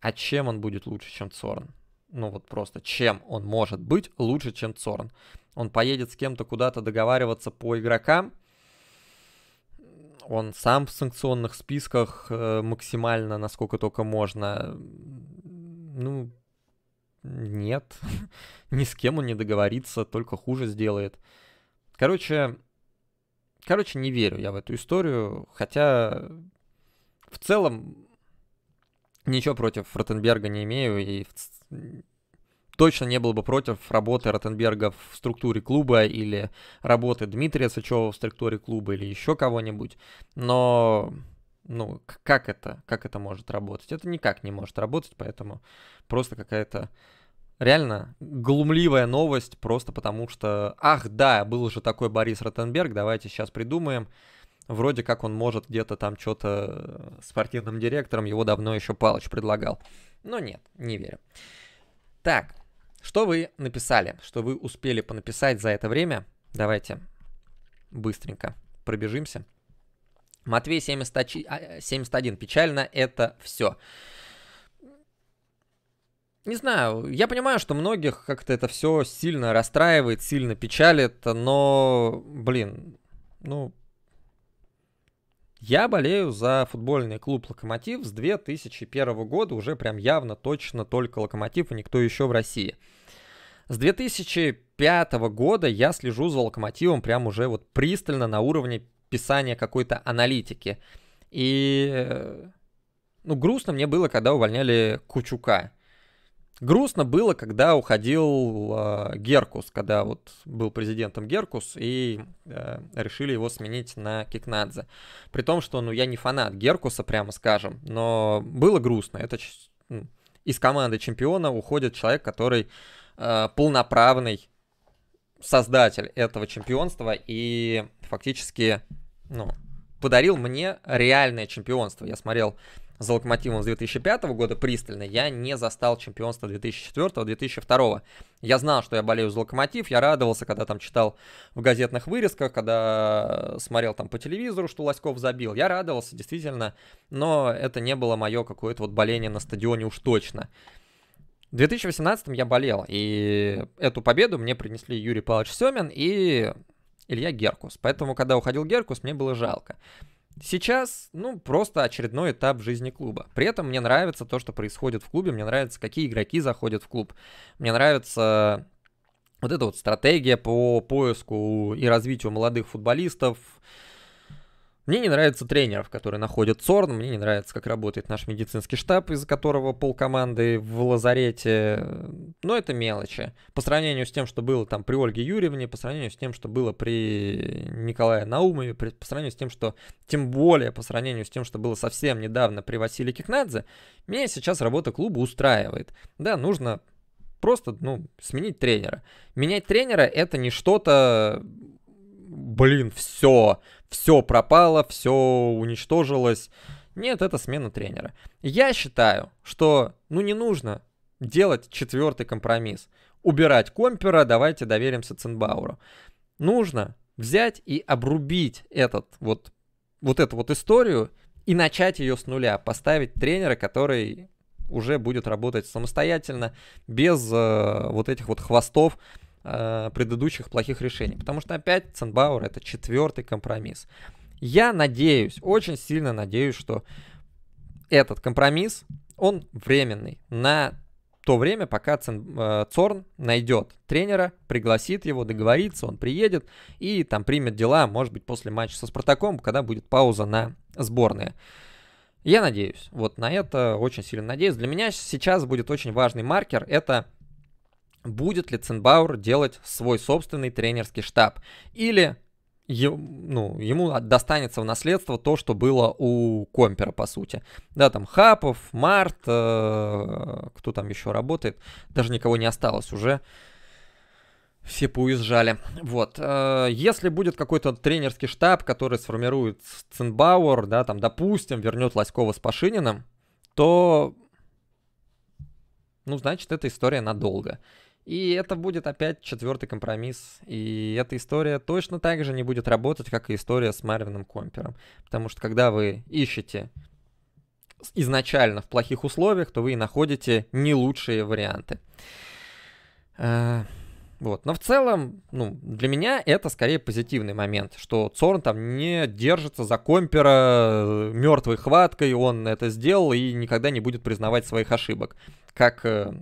А чем он будет лучше, чем Цорн? ну вот просто, чем он может быть лучше, чем Цорн. Он поедет с кем-то куда-то договариваться по игрокам, он сам в санкционных списках э, максимально, насколько только можно. Ну, нет. Ни с кем он не договорится, только хуже сделает. Короче, короче, не верю я в эту историю, хотя в целом ничего против Ротенберга не имею и точно не был бы против работы Ротенберга в структуре клуба или работы Дмитрия Сычева в структуре клуба или еще кого-нибудь. Но ну, как это, как это может работать? Это никак не может работать, поэтому просто какая-то реально глумливая новость, просто потому что, ах да, был же такой Борис Ротенберг, давайте сейчас придумаем. Вроде как он может где-то там что-то спортивным директором, его давно еще Палыч предлагал. Но нет, не верю. Так, что вы написали, что вы успели понаписать за это время? Давайте быстренько пробежимся. Матвей 71, 71. Печально это все. Не знаю, я понимаю, что многих как-то это все сильно расстраивает, сильно печалит, но, блин, ну, я болею за футбольный клуб «Локомотив» с 2001 года, уже прям явно, точно только «Локомотив» и никто еще в России. С 2005 года я слежу за «Локомотивом» прям уже вот пристально на уровне писания какой-то аналитики. И, э, ну, грустно мне было, когда увольняли Кучука. Грустно было, когда уходил э, Геркус, когда вот был президентом Геркус, и э, решили его сменить на Кикнадзе. При том, что, ну, я не фанат Геркуса, прямо скажем, но было грустно. Это из команды чемпиона уходит человек, который э, полноправный создатель этого чемпионства и фактически, ну, подарил мне реальное чемпионство. Я смотрел за Локомотивом с 2005 года пристально, я не застал чемпионство 2004-2002. Я знал, что я болею за Локомотив, я радовался, когда там читал в газетных вырезках, когда смотрел там по телевизору, что Лоськов забил. Я радовался, действительно, но это не было мое какое-то вот боление на стадионе уж точно. В 2018 я болел, и эту победу мне принесли Юрий Павлович Семин и Илья Геркус. Поэтому, когда уходил Геркус, мне было жалко. Сейчас, ну, просто очередной этап жизни клуба. При этом мне нравится то, что происходит в клубе, мне нравится, какие игроки заходят в клуб. Мне нравится вот эта вот стратегия по поиску и развитию молодых футболистов. Мне не нравятся тренеров, которые находят ЦОРН, мне не нравится, как работает наш медицинский штаб, из-за которого полкоманды в лазарете. Но это мелочи. По сравнению с тем, что было там при Ольге Юрьевне, по сравнению с тем, что было при Николае Наумове, по сравнению с тем, что, тем более по сравнению с тем, что было совсем недавно при Василии Кикнадзе, меня сейчас работа клуба устраивает. Да, нужно просто, ну, сменить тренера. Менять тренера это не что-то блин, все, все пропало, все уничтожилось. Нет, это смена тренера. Я считаю, что ну не нужно делать четвертый компромисс. Убирать Компера, давайте доверимся Цинбауру. Нужно взять и обрубить этот вот, вот эту вот историю и начать ее с нуля. Поставить тренера, который уже будет работать самостоятельно, без э, вот этих вот хвостов, э, предыдущих плохих решений. Потому что опять Ценбауэр это четвертый компромисс. Я надеюсь, очень сильно надеюсь, что этот компромисс, он временный на то время, пока э, Цорн найдет тренера, пригласит его, договорится, он приедет и там примет дела, может быть, после матча со Спартаком, когда будет пауза на сборные. Я надеюсь, вот на это очень сильно надеюсь. Для меня сейчас будет очень важный маркер, это будет ли Ценбауэр делать свой собственный тренерский штаб. Или ну, ему достанется в наследство то, что было у Компера, по сути. Да, там Хапов, Март, э, кто там еще работает, даже никого не осталось уже. Все поуезжали. Вот. Э, если будет какой-то тренерский штаб, который сформирует Цинбауэр, да, там, допустим, вернет Лоськова с Пашининым, то, ну, значит, эта история надолго. И это будет опять четвертый компромисс. И эта история точно так же не будет работать, как и история с Марвином Компером. Потому что когда вы ищете изначально в плохих условиях, то вы и находите не лучшие варианты. Э, вот. Но в целом, ну, для меня это скорее позитивный момент, что Цорн там не держится за Компера э, мертвой хваткой, он это сделал и никогда не будет признавать своих ошибок. Как э,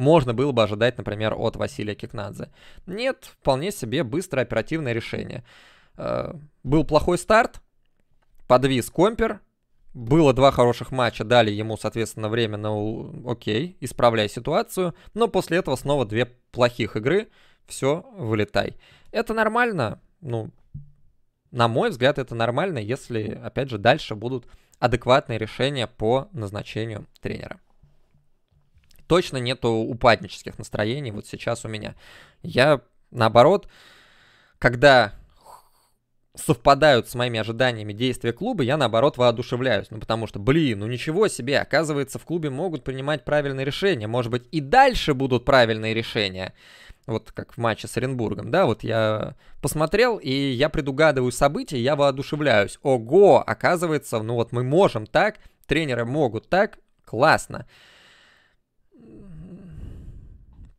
можно было бы ожидать, например, от Василия Кикнадзе. Нет, вполне себе быстрое оперативное решение. Э, был плохой старт, подвис Компер, было два хороших матча, дали ему, соответственно, время на окей, исправляй ситуацию, но после этого снова две плохих игры, все, вылетай. Это нормально, ну, на мой взгляд, это нормально, если, опять же, дальше будут адекватные решения по назначению тренера точно нету упаднических настроений вот сейчас у меня. Я, наоборот, когда совпадают с моими ожиданиями действия клуба, я наоборот воодушевляюсь. Ну потому что, блин, ну ничего себе, оказывается, в клубе могут принимать правильные решения. Может быть, и дальше будут правильные решения. Вот как в матче с Оренбургом, да, вот я посмотрел, и я предугадываю события, я воодушевляюсь. Ого, оказывается, ну вот мы можем так, тренеры могут так, классно.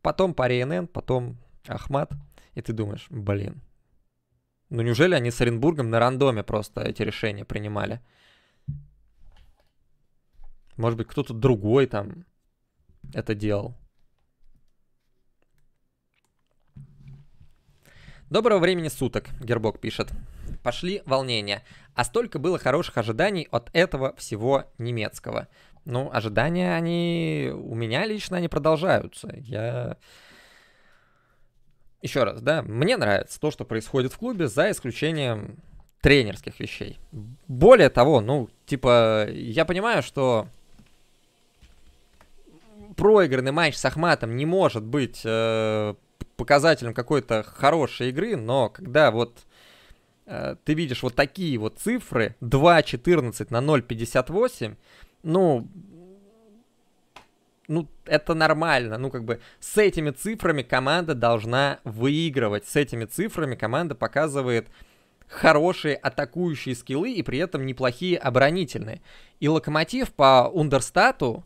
Потом по РНН, потом Ахмат. И ты думаешь, блин, ну неужели они с Оренбургом на рандоме просто эти решения принимали? Может быть, кто-то другой там это делал. Доброго времени суток, Гербок пишет. Пошли волнения. А столько было хороших ожиданий от этого всего немецкого. Ну, ожидания, они у меня лично, они продолжаются. Я... Еще раз, да, мне нравится то, что происходит в клубе, за исключением тренерских вещей. Более того, ну, типа, я понимаю, что проигранный матч с Ахматом не может быть э, показателем какой-то хорошей игры, но когда вот э, ты видишь вот такие вот цифры 2.14 на 0.58, ну, ну, это нормально. Ну, как бы с этими цифрами команда должна выигрывать. С этими цифрами команда показывает хорошие атакующие скиллы и при этом неплохие оборонительные. И Локомотив по Ундерстату,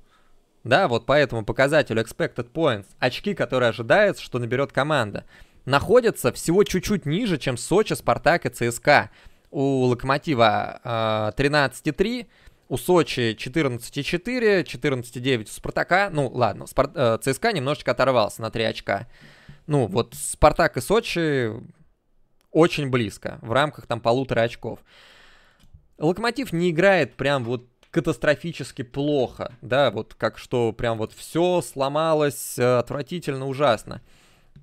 да, вот по этому показателю Expected Points, очки, которые ожидается, что наберет команда, находятся всего чуть-чуть ниже, чем Сочи, Спартак и ЦСКА. У Локомотива э, 13,3, у Сочи 14,4, 14,9 у Спартака. Ну, ладно, Спар... э, ЦСКА немножечко оторвался на 3 очка. Ну, вот Спартак и Сочи очень близко, в рамках там полутора очков. Локомотив не играет прям вот катастрофически плохо, да, вот как что прям вот все сломалось э, отвратительно ужасно.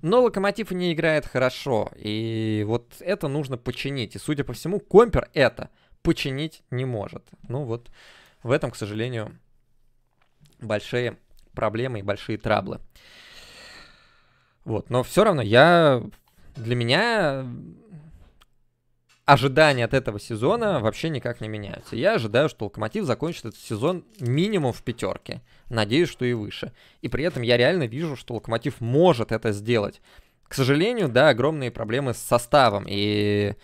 Но Локомотив не играет хорошо, и вот это нужно починить. И, судя по всему, Компер это починить не может. Ну вот в этом, к сожалению, большие проблемы и большие траблы. Вот, но все равно я... Для меня ожидания от этого сезона вообще никак не меняются. Я ожидаю, что Локомотив закончит этот сезон минимум в пятерке. Надеюсь, что и выше. И при этом я реально вижу, что Локомотив может это сделать. К сожалению, да, огромные проблемы с составом. И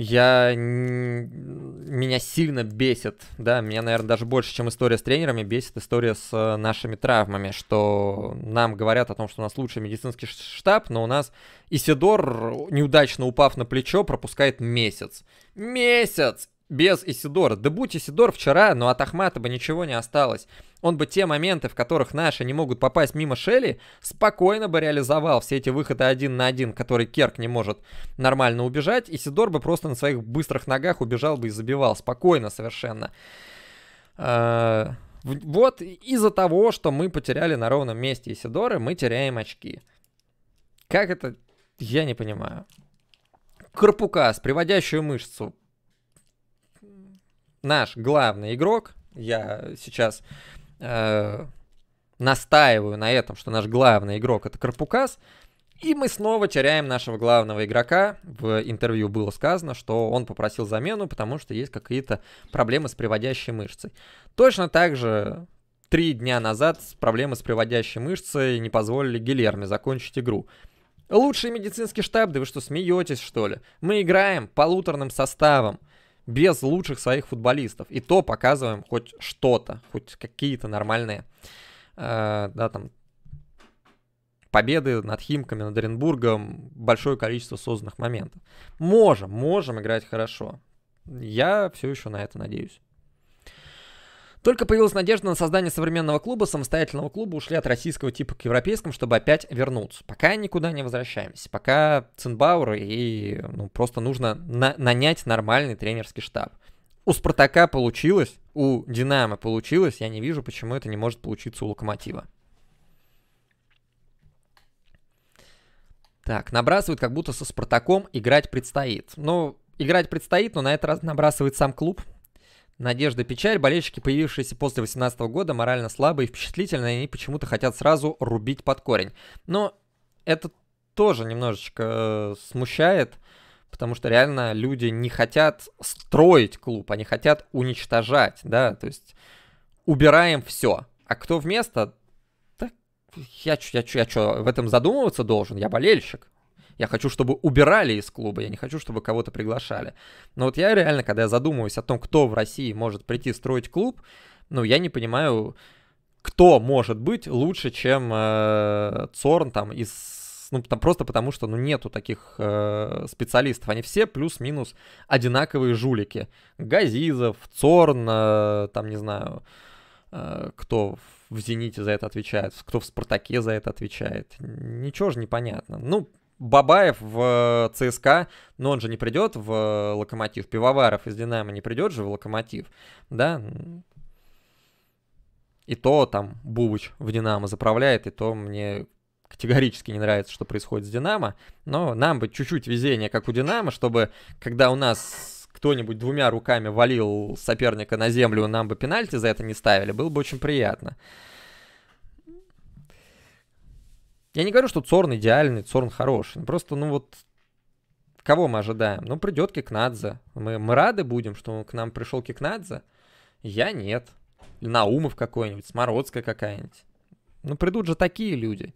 я... Меня сильно бесит, да, меня, наверное, даже больше, чем история с тренерами, бесит история с э, нашими травмами, что нам говорят о том, что у нас лучший медицинский штаб, но у нас Исидор, неудачно упав на плечо, пропускает месяц. Месяц! Без Исидора. Да будь Исидор вчера, но от Ахмата бы ничего не осталось. Он бы те моменты, в которых наши не могут попасть мимо Шелли, спокойно бы реализовал все эти выходы один на один, которые Керк не может нормально убежать. Исидор бы просто на своих быстрых ногах убежал бы и забивал. Спокойно совершенно. А, вот из-за того, что мы потеряли на ровном месте Исидоры, мы теряем очки. Как это? Я не понимаю. Карпукас, приводящую мышцу, наш главный игрок, я сейчас э, настаиваю на этом, что наш главный игрок это Карпукас, и мы снова теряем нашего главного игрока. В интервью было сказано, что он попросил замену, потому что есть какие-то проблемы с приводящей мышцей. Точно так же три дня назад проблемы с приводящей мышцей не позволили Гильерме закончить игру. Лучший медицинский штаб, да вы что, смеетесь, что ли? Мы играем полуторным составом без лучших своих футболистов. И то показываем хоть что-то, хоть какие-то нормальные, э, да, там, победы над Химками, над Оренбургом, большое количество созданных моментов. Можем, можем играть хорошо. Я все еще на это надеюсь. Только появилась надежда на создание современного клуба, самостоятельного клуба, ушли от российского типа к европейскому, чтобы опять вернуться. Пока никуда не возвращаемся. Пока Цинбауэр и ну, просто нужно на- нанять нормальный тренерский штаб. У Спартака получилось, у Динамо получилось, я не вижу, почему это не может получиться у Локомотива. Так, набрасывают, как будто со Спартаком играть предстоит. Ну, играть предстоит, но на этот раз набрасывает сам клуб. Надежда Печаль, болельщики, появившиеся после 18 года, морально слабые и впечатлительные, они почему-то хотят сразу рубить под корень. Но это тоже немножечко э, смущает, потому что реально люди не хотят строить клуб, они хотят уничтожать, да, то есть убираем все. А кто вместо? Да, я, я, я, я что, в этом задумываться должен? Я болельщик. Я хочу, чтобы убирали из клуба, я не хочу, чтобы кого-то приглашали. Но вот я реально, когда я задумываюсь о том, кто в России может прийти строить клуб, ну, я не понимаю, кто может быть лучше, чем э, Цорн там из ну, там просто потому что, ну, нету таких э, специалистов. Они все плюс-минус одинаковые жулики. Газизов, Цорн, э, там, не знаю, э, кто в «Зените» за это отвечает, кто в «Спартаке» за это отвечает. Ничего же не понятно. Ну, Бабаев в ЦСКА, но он же не придет в Локомотив. Пивоваров из Динамо не придет же в Локомотив, да? И то там Бубыч в Динамо заправляет, и то мне категорически не нравится, что происходит с Динамо. Но нам бы чуть-чуть везения, как у Динамо, чтобы когда у нас кто-нибудь двумя руками валил соперника на землю, нам бы пенальти за это не ставили, было бы очень приятно. Я не говорю, что Цорн идеальный, Цорн хороший. Просто, ну вот, кого мы ожидаем? Ну, придет Кикнадзе. Мы, мы рады будем, что к нам пришел Кикнадзе? Я нет. Наумов какой-нибудь, Смородская какая-нибудь. Ну, придут же такие люди.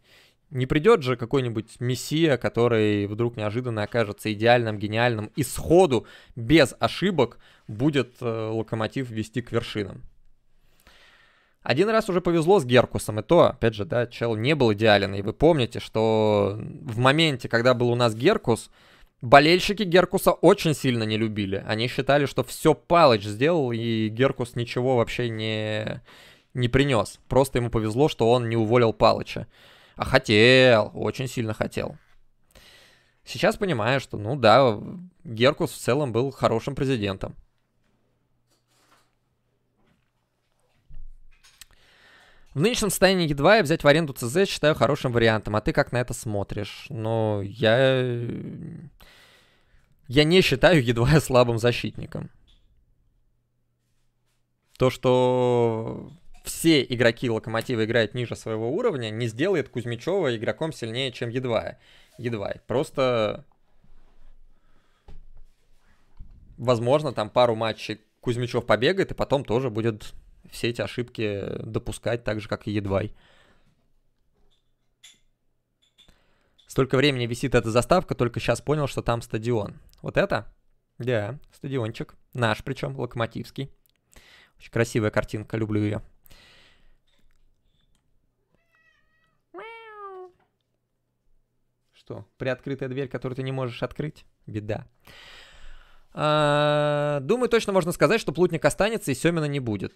Не придет же какой-нибудь мессия, который вдруг неожиданно окажется идеальным, гениальным и сходу, без ошибок, будет э, локомотив вести к вершинам. Один раз уже повезло с Геркусом, и то, опять же, да, чел не был идеален. И вы помните, что в моменте, когда был у нас Геркус, болельщики Геркуса очень сильно не любили. Они считали, что все Палыч сделал, и Геркус ничего вообще не, не принес. Просто ему повезло, что он не уволил Палыча. А хотел, очень сильно хотел. Сейчас понимаю, что, ну да, Геркус в целом был хорошим президентом. В нынешнем состоянии едва взять в аренду ЦЗ считаю хорошим вариантом. А ты как на это смотришь? Ну, я... Я не считаю едва слабым защитником. То, что все игроки Локомотива играют ниже своего уровня, не сделает Кузьмичева игроком сильнее, чем едва. Едва. Просто возможно, там пару матчей Кузьмичев побегает, и потом тоже будет все эти ошибки допускать, так же, как и Едвай. Столько времени висит эта заставка, только сейчас понял, что там стадион. Вот это? Да, стадиончик. Наш причем, локомотивский. Очень красивая картинка, люблю ее. Что, приоткрытая дверь, которую ты не можешь открыть? Беда. А, думаю, точно можно сказать, что Плутник останется и Семина не будет.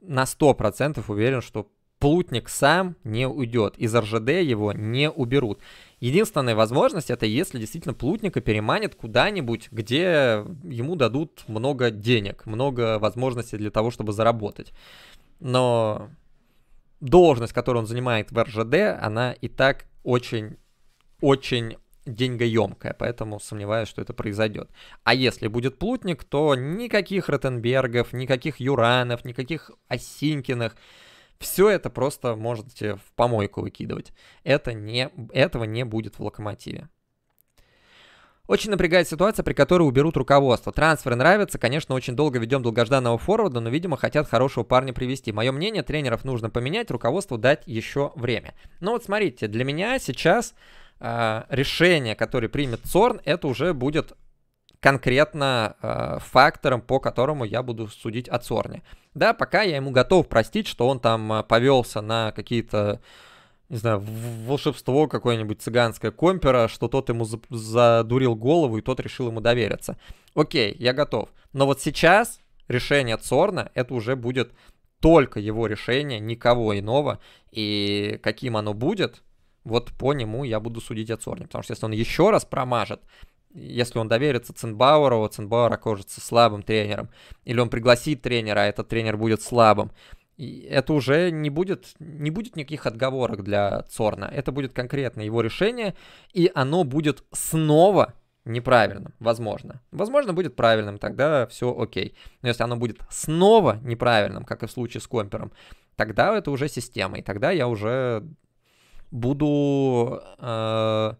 На 100% уверен, что Плутник сам не уйдет. Из РЖД его не уберут. Единственная возможность это если действительно Плутника переманит куда-нибудь, где ему дадут много денег, много возможностей для того, чтобы заработать. Но должность, которую он занимает в РЖД, она и так очень, очень деньгоемкая, поэтому сомневаюсь, что это произойдет. А если будет Плутник, то никаких Ротенбергов, никаких Юранов, никаких Осинкиных, все это просто можете в помойку выкидывать. Это не, этого не будет в Локомотиве. Очень напрягает ситуация, при которой уберут руководство. Трансферы нравятся, конечно, очень долго ведем долгожданного форварда, но, видимо, хотят хорошего парня привести. Мое мнение, тренеров нужно поменять, руководству дать еще время. Но вот смотрите, для меня сейчас э, решение, которое примет Цорн, это уже будет конкретно э, фактором, по которому я буду судить о Цорне. Да, пока я ему готов простить, что он там э, повелся на какие-то, не знаю, волшебство какое-нибудь цыганское компера, что тот ему задурил голову, и тот решил ему довериться. Окей, я готов. Но вот сейчас решение Цорна, это уже будет только его решение, никого иного. И каким оно будет, вот по нему я буду судить о Цорне. Потому что если он еще раз промажет, если он доверится Цинбауэру, Цинбауэр окажется слабым тренером, или он пригласит тренера, а этот тренер будет слабым, и это уже не будет, не будет никаких отговорок для Цорна. Это будет конкретно его решение, и оно будет снова неправильным, возможно. Возможно, будет правильным, тогда все окей. Но если оно будет снова неправильным, как и в случае с Компером, тогда это уже система, и тогда я уже буду... Э,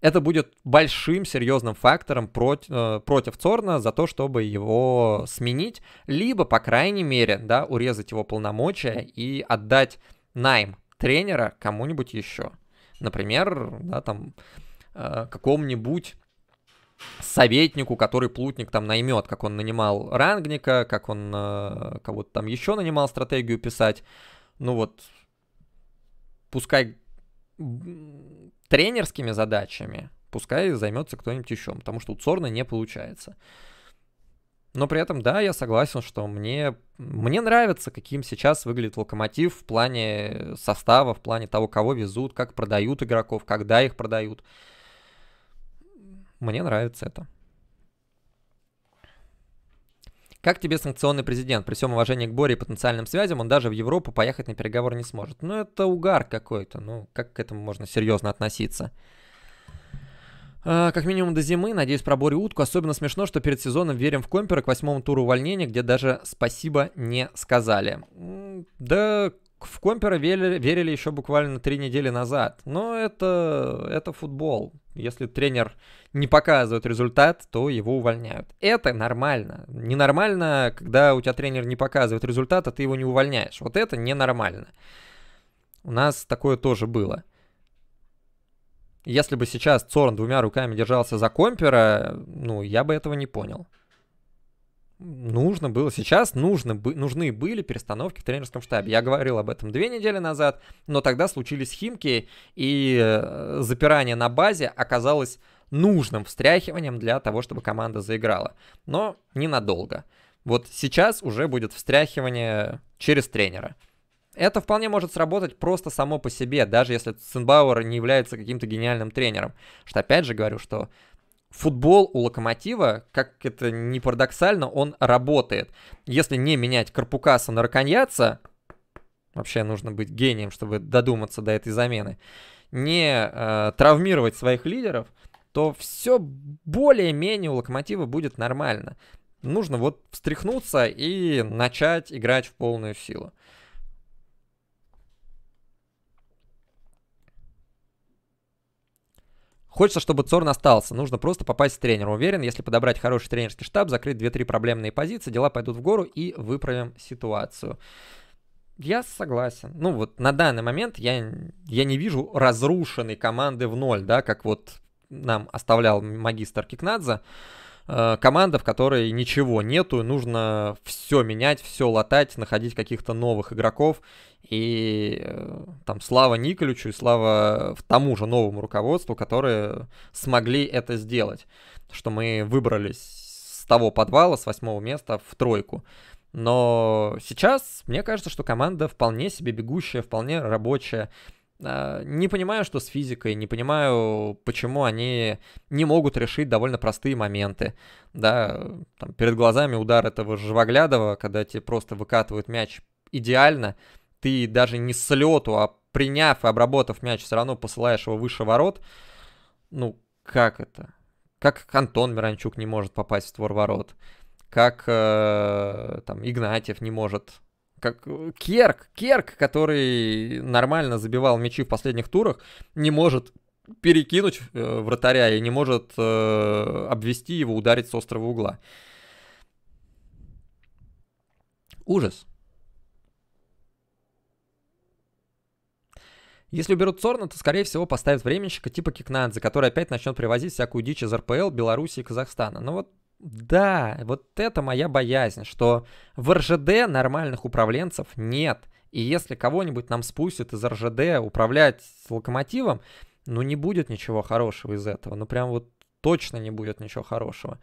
это будет большим серьезным фактором против, э, против Цорна за то, чтобы его сменить, либо, по крайней мере, да, урезать его полномочия и отдать найм тренера кому-нибудь еще. Например, да, там, э, какому-нибудь советнику, который плутник там наймет, как он нанимал рангника, как он э, кого-то там еще нанимал стратегию писать. Ну вот, пускай тренерскими задачами, пускай займется кто-нибудь еще, потому что у Цорна не получается. Но при этом, да, я согласен, что мне, мне нравится, каким сейчас выглядит локомотив в плане состава, в плане того, кого везут, как продают игроков, когда их продают. Мне нравится это. Как тебе санкционный президент? При всем уважении к Боре и потенциальным связям, он даже в Европу поехать на переговоры не сможет. Ну, это угар какой-то. Ну, как к этому можно серьезно относиться? А, как минимум до зимы, надеюсь, про Борю утку. Особенно смешно, что перед сезоном верим в Компера к восьмому туру увольнения, где даже спасибо не сказали. Да, в Компера верили, верили еще буквально три недели назад. Но это, это футбол. Если тренер не показывает результат, то его увольняют. Это нормально. Ненормально, когда у тебя тренер не показывает результат, а ты его не увольняешь. Вот это ненормально. У нас такое тоже было. Если бы сейчас Цорн двумя руками держался за Компера, ну, я бы этого не понял нужно было, сейчас нужно, нужны были перестановки в тренерском штабе. Я говорил об этом две недели назад, но тогда случились химки, и э, запирание на базе оказалось нужным встряхиванием для того, чтобы команда заиграла. Но ненадолго. Вот сейчас уже будет встряхивание через тренера. Это вполне может сработать просто само по себе, даже если Цинбауэр не является каким-то гениальным тренером. Что опять же говорю, что футбол у Локомотива, как это не парадоксально, он работает. Если не менять Карпукаса на Раконьяца, вообще нужно быть гением, чтобы додуматься до этой замены, не э, травмировать своих лидеров, то все более-менее у Локомотива будет нормально. Нужно вот встряхнуться и начать играть в полную силу. Хочется, чтобы Цорн остался. Нужно просто попасть в тренера. Уверен, если подобрать хороший тренерский штаб, закрыть 2-3 проблемные позиции, дела пойдут в гору и выправим ситуацию. Я согласен. Ну вот на данный момент я, я не вижу разрушенной команды в ноль, да, как вот нам оставлял магистр Кикнадзе. Э, команда, в которой ничего нету, нужно все менять, все латать, находить каких-то новых игроков. И э, там слава Николичу и слава тому же новому руководству, которые смогли это сделать. Что мы выбрались с того подвала, с восьмого места в тройку. Но сейчас мне кажется, что команда вполне себе бегущая, вполне рабочая. А, не понимаю, что с физикой, не понимаю, почему они не могут решить довольно простые моменты. Да, там, перед глазами удар этого Живоглядова, когда тебе просто выкатывают мяч идеально, ты даже не с лету, а приняв и обработав мяч, все равно посылаешь его выше ворот. Ну, как это? Как Антон Миранчук не может попасть в створ ворот? Как э, там Игнатьев не может как Керк, Керк, который нормально забивал мячи в последних турах, не может перекинуть э, вратаря и не может э, обвести его, ударить с острого угла. Ужас. Если уберут Цорна, то, скорее всего, поставят временщика типа Кикнадзе, который опять начнет привозить всякую дичь из РПЛ, Беларуси и Казахстана. Но вот да, вот это моя боязнь, что в РЖД нормальных управленцев нет. И если кого-нибудь нам спустят из РЖД управлять локомотивом, ну не будет ничего хорошего из этого. Ну прям вот точно не будет ничего хорошего.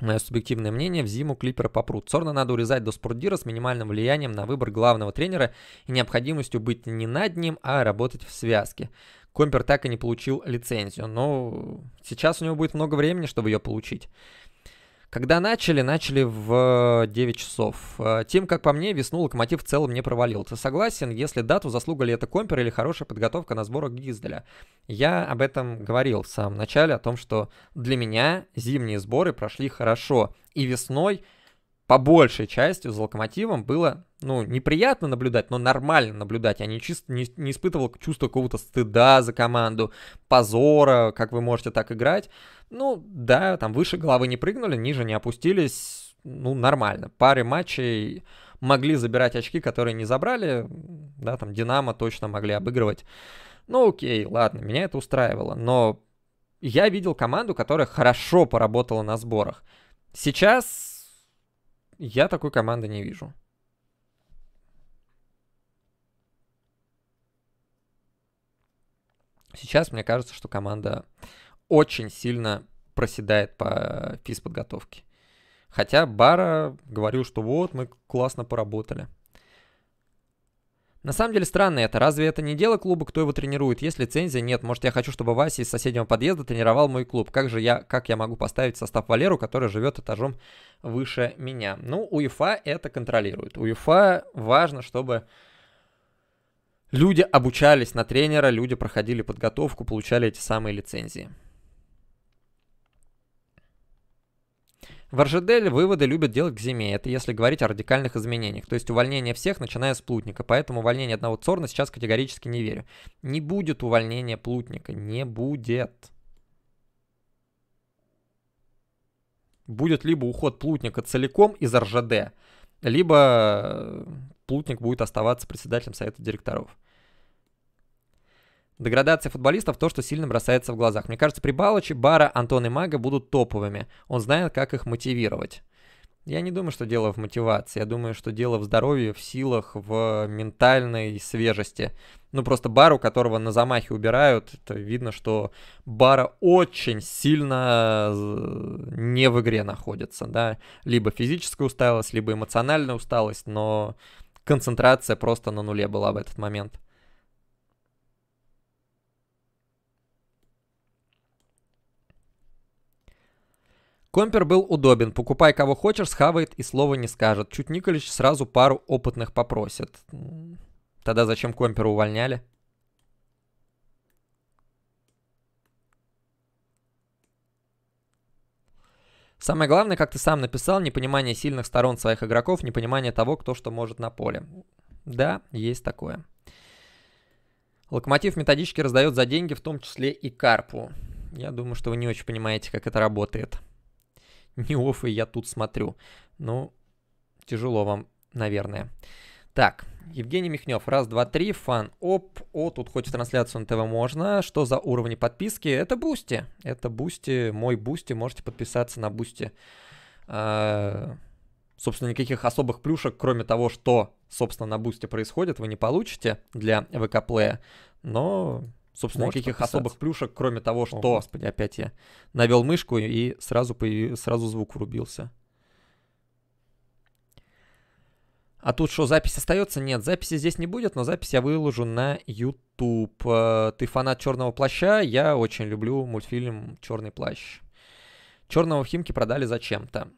Мое субъективное мнение, в зиму клиперы попрут. Сорна надо урезать до спортдира с минимальным влиянием на выбор главного тренера и необходимостью быть не над ним, а работать в связке. Компер так и не получил лицензию, но сейчас у него будет много времени, чтобы ее получить. Когда начали, начали в 9 часов. Э, Тим, как по мне, весну Локомотив в целом не провалил. Ты согласен, если дату заслуга ли это Компер или хорошая подготовка на сборах Гизделя? Я об этом говорил в самом начале, о том, что для меня зимние сборы прошли хорошо. И весной по большей части за Локомотивом было, ну, неприятно наблюдать, но нормально наблюдать. Я не, чисто, не, не испытывал чувства какого-то стыда за команду, позора, как вы можете так играть. Ну, да, там выше головы не прыгнули, ниже не опустились, ну, нормально. Пары матчей могли забирать очки, которые не забрали, да, там Динамо точно могли обыгрывать. Ну, окей, ладно, меня это устраивало, но я видел команду, которая хорошо поработала на сборах. Сейчас я такой команды не вижу. Сейчас мне кажется, что команда очень сильно проседает по физподготовке. Хотя Бара говорил, что вот, мы классно поработали. На самом деле странно это. Разве это не дело клуба, кто его тренирует? Есть лицензия? Нет. Может, я хочу, чтобы Вася из соседнего подъезда тренировал мой клуб. Как же я, как я могу поставить состав Валеру, который живет этажом выше меня? Ну, УЕФА это контролирует. УЕФА важно, чтобы люди обучались на тренера, люди проходили подготовку, получали эти самые лицензии. В РЖД выводы любят делать к зиме. Это если говорить о радикальных изменениях. То есть увольнение всех, начиная с Плутника. Поэтому увольнение одного Цорна сейчас категорически не верю. Не будет увольнения Плутника. Не будет. Будет либо уход Плутника целиком из РЖД, либо Плутник будет оставаться председателем совета директоров. Деградация футболистов то, что сильно бросается в глазах. Мне кажется, при Балыче, Бара, Антон и Мага будут топовыми. Он знает, как их мотивировать. Я не думаю, что дело в мотивации. Я думаю, что дело в здоровье, в силах, в ментальной свежести. Ну, просто Бар, у которого на замахе убирают, это видно, что Бара очень сильно не в игре находится, да. Либо физическая усталость, либо эмоциональная усталость, но концентрация просто на нуле была в этот момент. Компер был удобен. Покупай кого хочешь, схавает и слова не скажет. Чуть Николич сразу пару опытных попросит. Тогда зачем Компера увольняли? Самое главное, как ты сам написал, непонимание сильных сторон своих игроков, непонимание того, кто что может на поле. Да, есть такое. Локомотив методически раздает за деньги, в том числе и Карпу. Я думаю, что вы не очень понимаете, как это работает. Не офы я тут смотрю. Ну, тяжело вам, наверное. Так, Евгений Михнев, раз, два, три, фан, оп, о, тут хоть в трансляцию на ТВ можно. Что за уровни подписки? Это Boosty, это Boosty, мой Boosty, можете подписаться на Boosty. А, собственно, никаких особых плюшек, кроме того, что, собственно, на Бусте происходит, вы не получите для ВК Плея, но, собственно, никаких особых плюшек, кроме того, что... О, господи, опять я навел мышку и сразу, появ... сразу звук врубился. А тут что, запись остается? Нет, записи здесь не будет, но запись я выложу на YouTube. Э, ты фанат Черного плаща? Я очень люблю мультфильм Черный плащ. Черного в Химки продали зачем-то.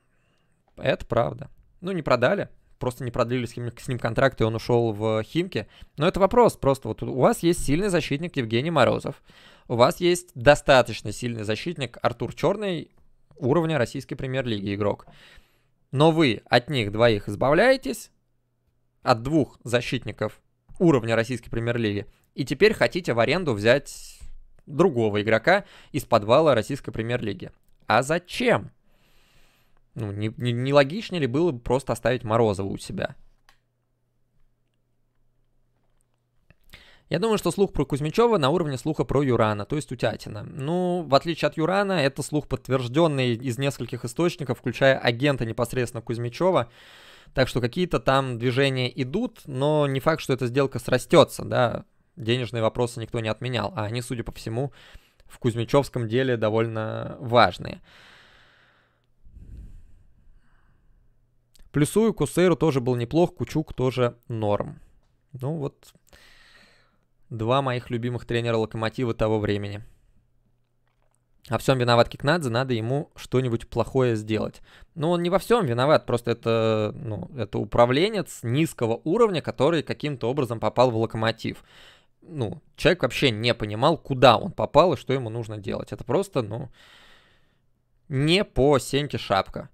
Это правда. Ну, не продали, просто не продлили с ним, с ним контракт, и он ушел в Химки. Но это вопрос, просто вот у вас есть сильный защитник Евгений Морозов, у вас есть достаточно сильный защитник Артур Черный, уровня российской премьер-лиги игрок. Но вы от них двоих избавляетесь, от двух защитников уровня российской премьер-лиги, и теперь хотите в аренду взять другого игрока из подвала российской премьер-лиги. А зачем? Ну, не, не, не логичнее ли было бы просто оставить Морозова у себя? Я думаю, что слух про Кузьмичева на уровне слуха про Юрана, то есть Утятина. Ну, в отличие от Юрана, это слух подтвержденный из нескольких источников, включая агента непосредственно Кузьмичева. Так что какие-то там движения идут, но не факт, что эта сделка срастется, да. Денежные вопросы никто не отменял, а они, судя по всему, в Кузьмичевском деле довольно важные. Плюсую, Кусейру тоже был неплох, Кучук тоже норм. Ну вот, два моих любимых тренера Локомотива того времени. Во всем виноват Кикнадзе, надо ему что-нибудь плохое сделать. Но он не во всем виноват, просто это, ну, это управленец низкого уровня, который каким-то образом попал в локомотив. Ну, человек вообще не понимал, куда он попал и что ему нужно делать. Это просто, ну, не по сеньке шапка.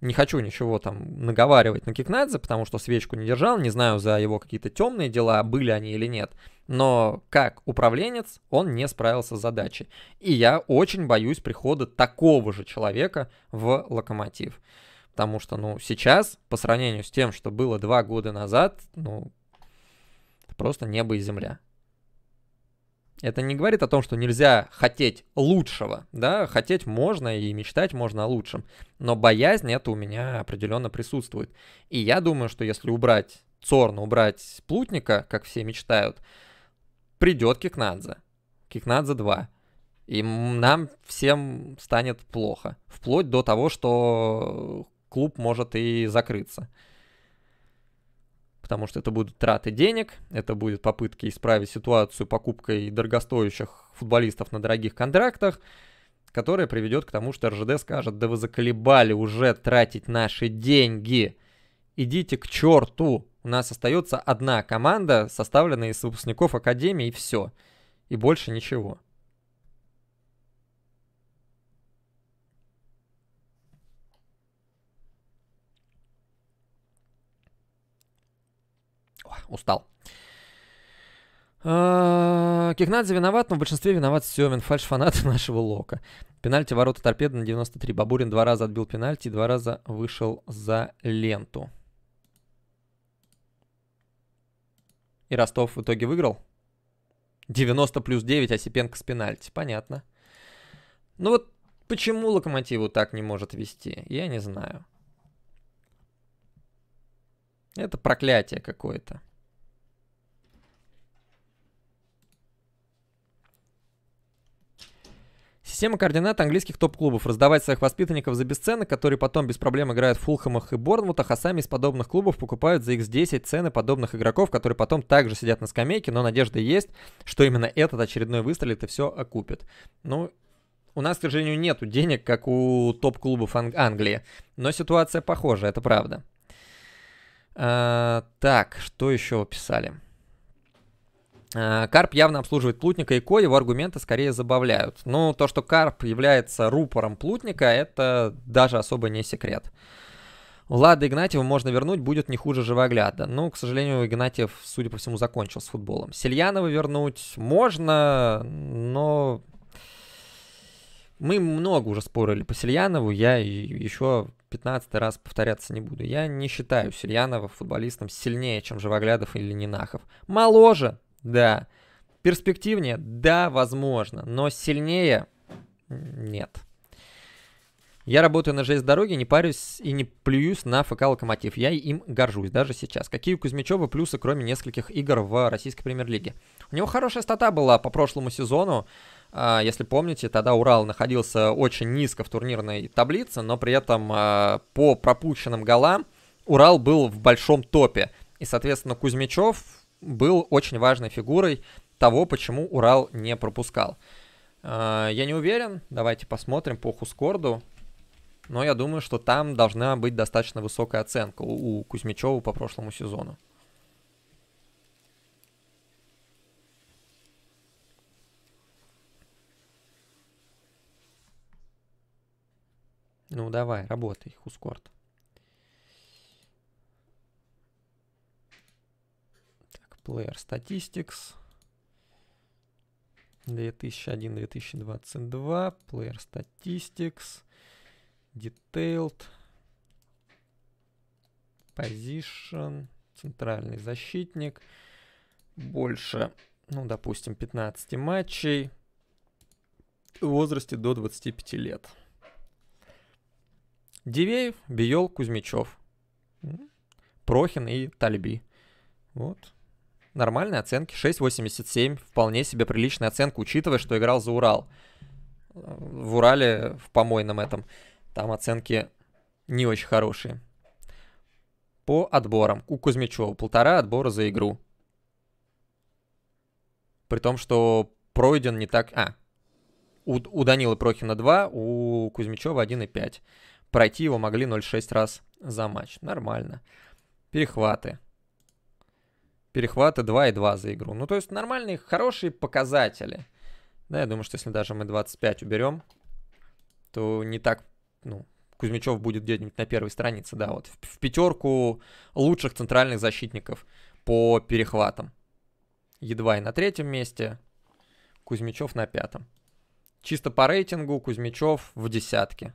Не хочу ничего там наговаривать на Кикнадзе, потому что свечку не держал, не знаю за его какие-то темные дела, были они или нет. Но как управленец он не справился с задачей. И я очень боюсь прихода такого же человека в локомотив. Потому что, ну, сейчас, по сравнению с тем, что было два года назад, ну, просто небо и земля. Это не говорит о том, что нельзя хотеть лучшего, да, хотеть можно и мечтать можно о лучшем, но боязнь это у меня определенно присутствует. И я думаю, что если убрать Цорна, убрать Плутника, как все мечтают, придет Кикнадзе. Кикнадзе 2. И нам всем станет плохо. Вплоть до того, что клуб может и закрыться потому что это будут траты денег, это будет попытки исправить ситуацию покупкой дорогостоящих футболистов на дорогих контрактах, которая приведет к тому, что РЖД скажет, да вы заколебали уже тратить наши деньги, идите к черту, у нас остается одна команда, составленная из выпускников Академии, и все, и больше ничего. Устал. А, Кигнадзе виноват, но в большинстве виноват Семин, фальш-фанат нашего Лока. Пенальти ворота торпеды на 93. Бабурин два раза отбил пенальти, два раза вышел за ленту. И Ростов в итоге выиграл. 90 плюс 9, Осипенко с пенальти. Понятно. Ну вот почему Локомотиву так не может вести, я не знаю. Это проклятие какое-то. Система координат английских топ-клубов. Раздавать своих воспитанников за бесценок, которые потом без проблем играют в Фулхамах и Борнмутах, а сами из подобных клубов покупают за x10 цены подобных игроков, которые потом также сидят на скамейке, но надежда есть, что именно этот очередной выстрелит и все окупит. Ну, У нас, к сожалению, нету денег, как у топ-клубов Ан- Англии, но ситуация похожа, это правда. А, так, что еще писали? А, Карп явно обслуживает Плутника и Ко, его аргументы скорее забавляют. Ну, то, что Карп является рупором Плутника, это даже особо не секрет. Влада Игнатьева можно вернуть, будет не хуже Живогляда. Ну, к сожалению, Игнатьев, судя по всему, закончил с футболом. Сельянова вернуть можно, но мы много уже спорили по Сельянову, я еще 15 раз повторяться не буду. Я не считаю Сельянова футболистом сильнее, чем Живоглядов или Нинахов. Моложе, да. Перспективнее, да, возможно, но сильнее нет. Я работаю на железной дороге, не парюсь и не плююсь на ФК «Локомотив». Я им горжусь, даже сейчас. Какие у Кузьмичева плюсы, кроме нескольких игр в российской премьер-лиге? У него хорошая стата была по прошлому сезону. А, если помните, тогда Урал находился очень низко в турнирной таблице, но при этом а, по пропущенным голам Урал был в большом топе. И, соответственно, Кузьмичев был очень важной фигурой того, почему Урал не пропускал. А, я не уверен, давайте посмотрим по Хускорду но я думаю, что там должна быть достаточно высокая оценка у, Кузьмичева по прошлому сезону. Ну давай, работай, Хускорт. Player Statistics. 2001-2022. Player Statistics. Detailed. Position. Центральный защитник. Больше, ну, допустим, 15 матчей. В возрасте до 25 лет. Дивеев, Биол, Кузьмичев. Прохин и Тальби. Вот. Нормальные оценки. 6.87. Вполне себе приличная оценка, учитывая, что играл за Урал. В Урале, в помойном этом. Там оценки не очень хорошие. По отборам. У Кузьмичева полтора отбора за игру. При том, что пройден не так... А, у, у Данилы Прохина 2, у Кузьмичева 1,5. Пройти его могли 0,6 раз за матч. Нормально. Перехваты. Перехваты 2,2 за игру. Ну, то есть нормальные, хорошие показатели. Да, я думаю, что если даже мы 25 уберем, то не так ну, Кузьмичев будет где-нибудь на первой странице, да, вот в пятерку лучших центральных защитников по перехватам. Едва и на третьем месте, Кузьмичев на пятом. Чисто по рейтингу Кузьмичев в десятке.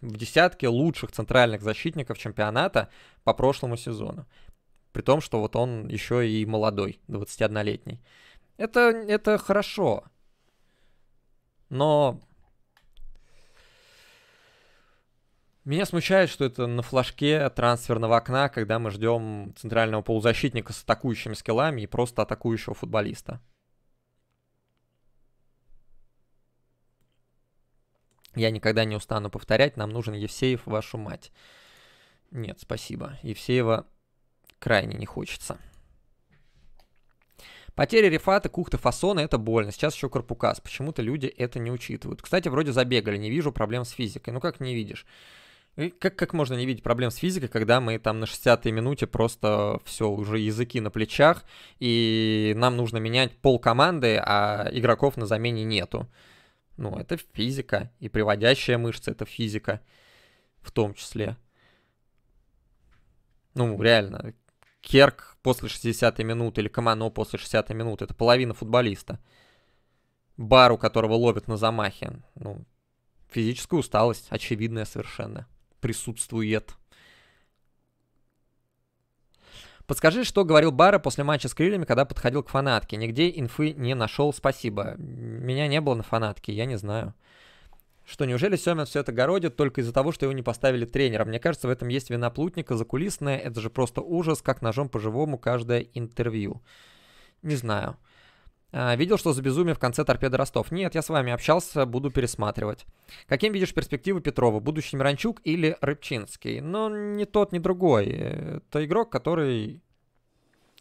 В десятке лучших центральных защитников чемпионата по прошлому сезону. При том, что вот он еще и молодой, 21-летний. Это, это хорошо. Но Меня смущает, что это на флажке трансферного окна, когда мы ждем центрального полузащитника с атакующими скиллами и просто атакующего футболиста. Я никогда не устану повторять, нам нужен Евсеев, вашу мать. Нет, спасибо. Евсеева крайне не хочется. Потеря Рефата, Кухта, Фасона – это больно. Сейчас еще Карпукас. Почему-то люди это не учитывают. Кстати, вроде забегали, не вижу проблем с физикой. Ну как не видишь? Как, как можно не видеть проблем с физикой, когда мы там на 60-й минуте просто все, уже языки на плечах, и нам нужно менять пол команды, а игроков на замене нету. Ну, это физика, и приводящая мышца это физика в том числе. Ну, реально, Керк после 60-й минуты или Камано после 60-й минуты, это половина футболиста. Бар, у которого ловят на замахе, ну, физическая усталость, очевидная совершенно присутствует. Подскажи, что говорил Бара после матча с крыльями, когда подходил к фанатке. Нигде инфы не нашел, спасибо. Меня не было на фанатке, я не знаю. Что, неужели Семен все это городит только из-за того, что его не поставили тренером? Мне кажется, в этом есть вина Плутника, закулисная. Это же просто ужас, как ножом по-живому каждое интервью. Не знаю. А, видел, что за безумие в конце торпеды Ростов? Нет, я с вами общался, буду пересматривать. Каким видишь перспективы Петрова? Будущий Миранчук или Рыбчинский? Ну, ни тот, ни другой. Это игрок, который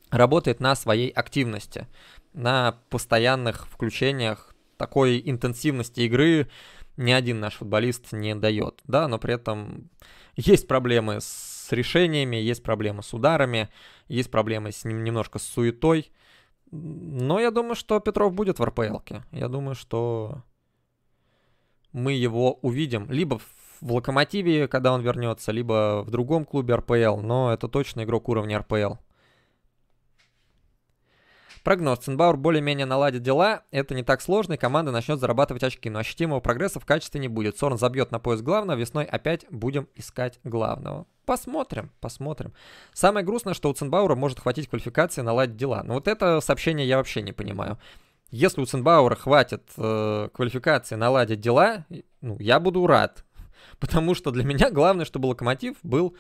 работает на своей активности, на постоянных включениях такой интенсивности игры ни один наш футболист не дает, да, но при этом есть проблемы с решениями, есть проблемы с ударами, есть проблемы с ним немножко с суетой, но я думаю, что Петров будет в РПЛке. Я думаю, что мы его увидим либо в Локомотиве, когда он вернется, либо в другом клубе РПЛ, но это точно игрок уровня РПЛ. Прогноз. Цинбаур более-менее наладит дела. Это не так сложно, и команда начнет зарабатывать очки, но ощутимого прогресса в качестве не будет. Сорн забьет на поиск главного, весной опять будем искать главного. Посмотрим, посмотрим. Самое грустное, что у Цинбаура может хватить квалификации наладить дела. Но вот это сообщение я вообще не понимаю. Если у Цинбаура хватит э, квалификации наладить дела, ну, я буду рад. Потому что для меня главное, чтобы Локомотив был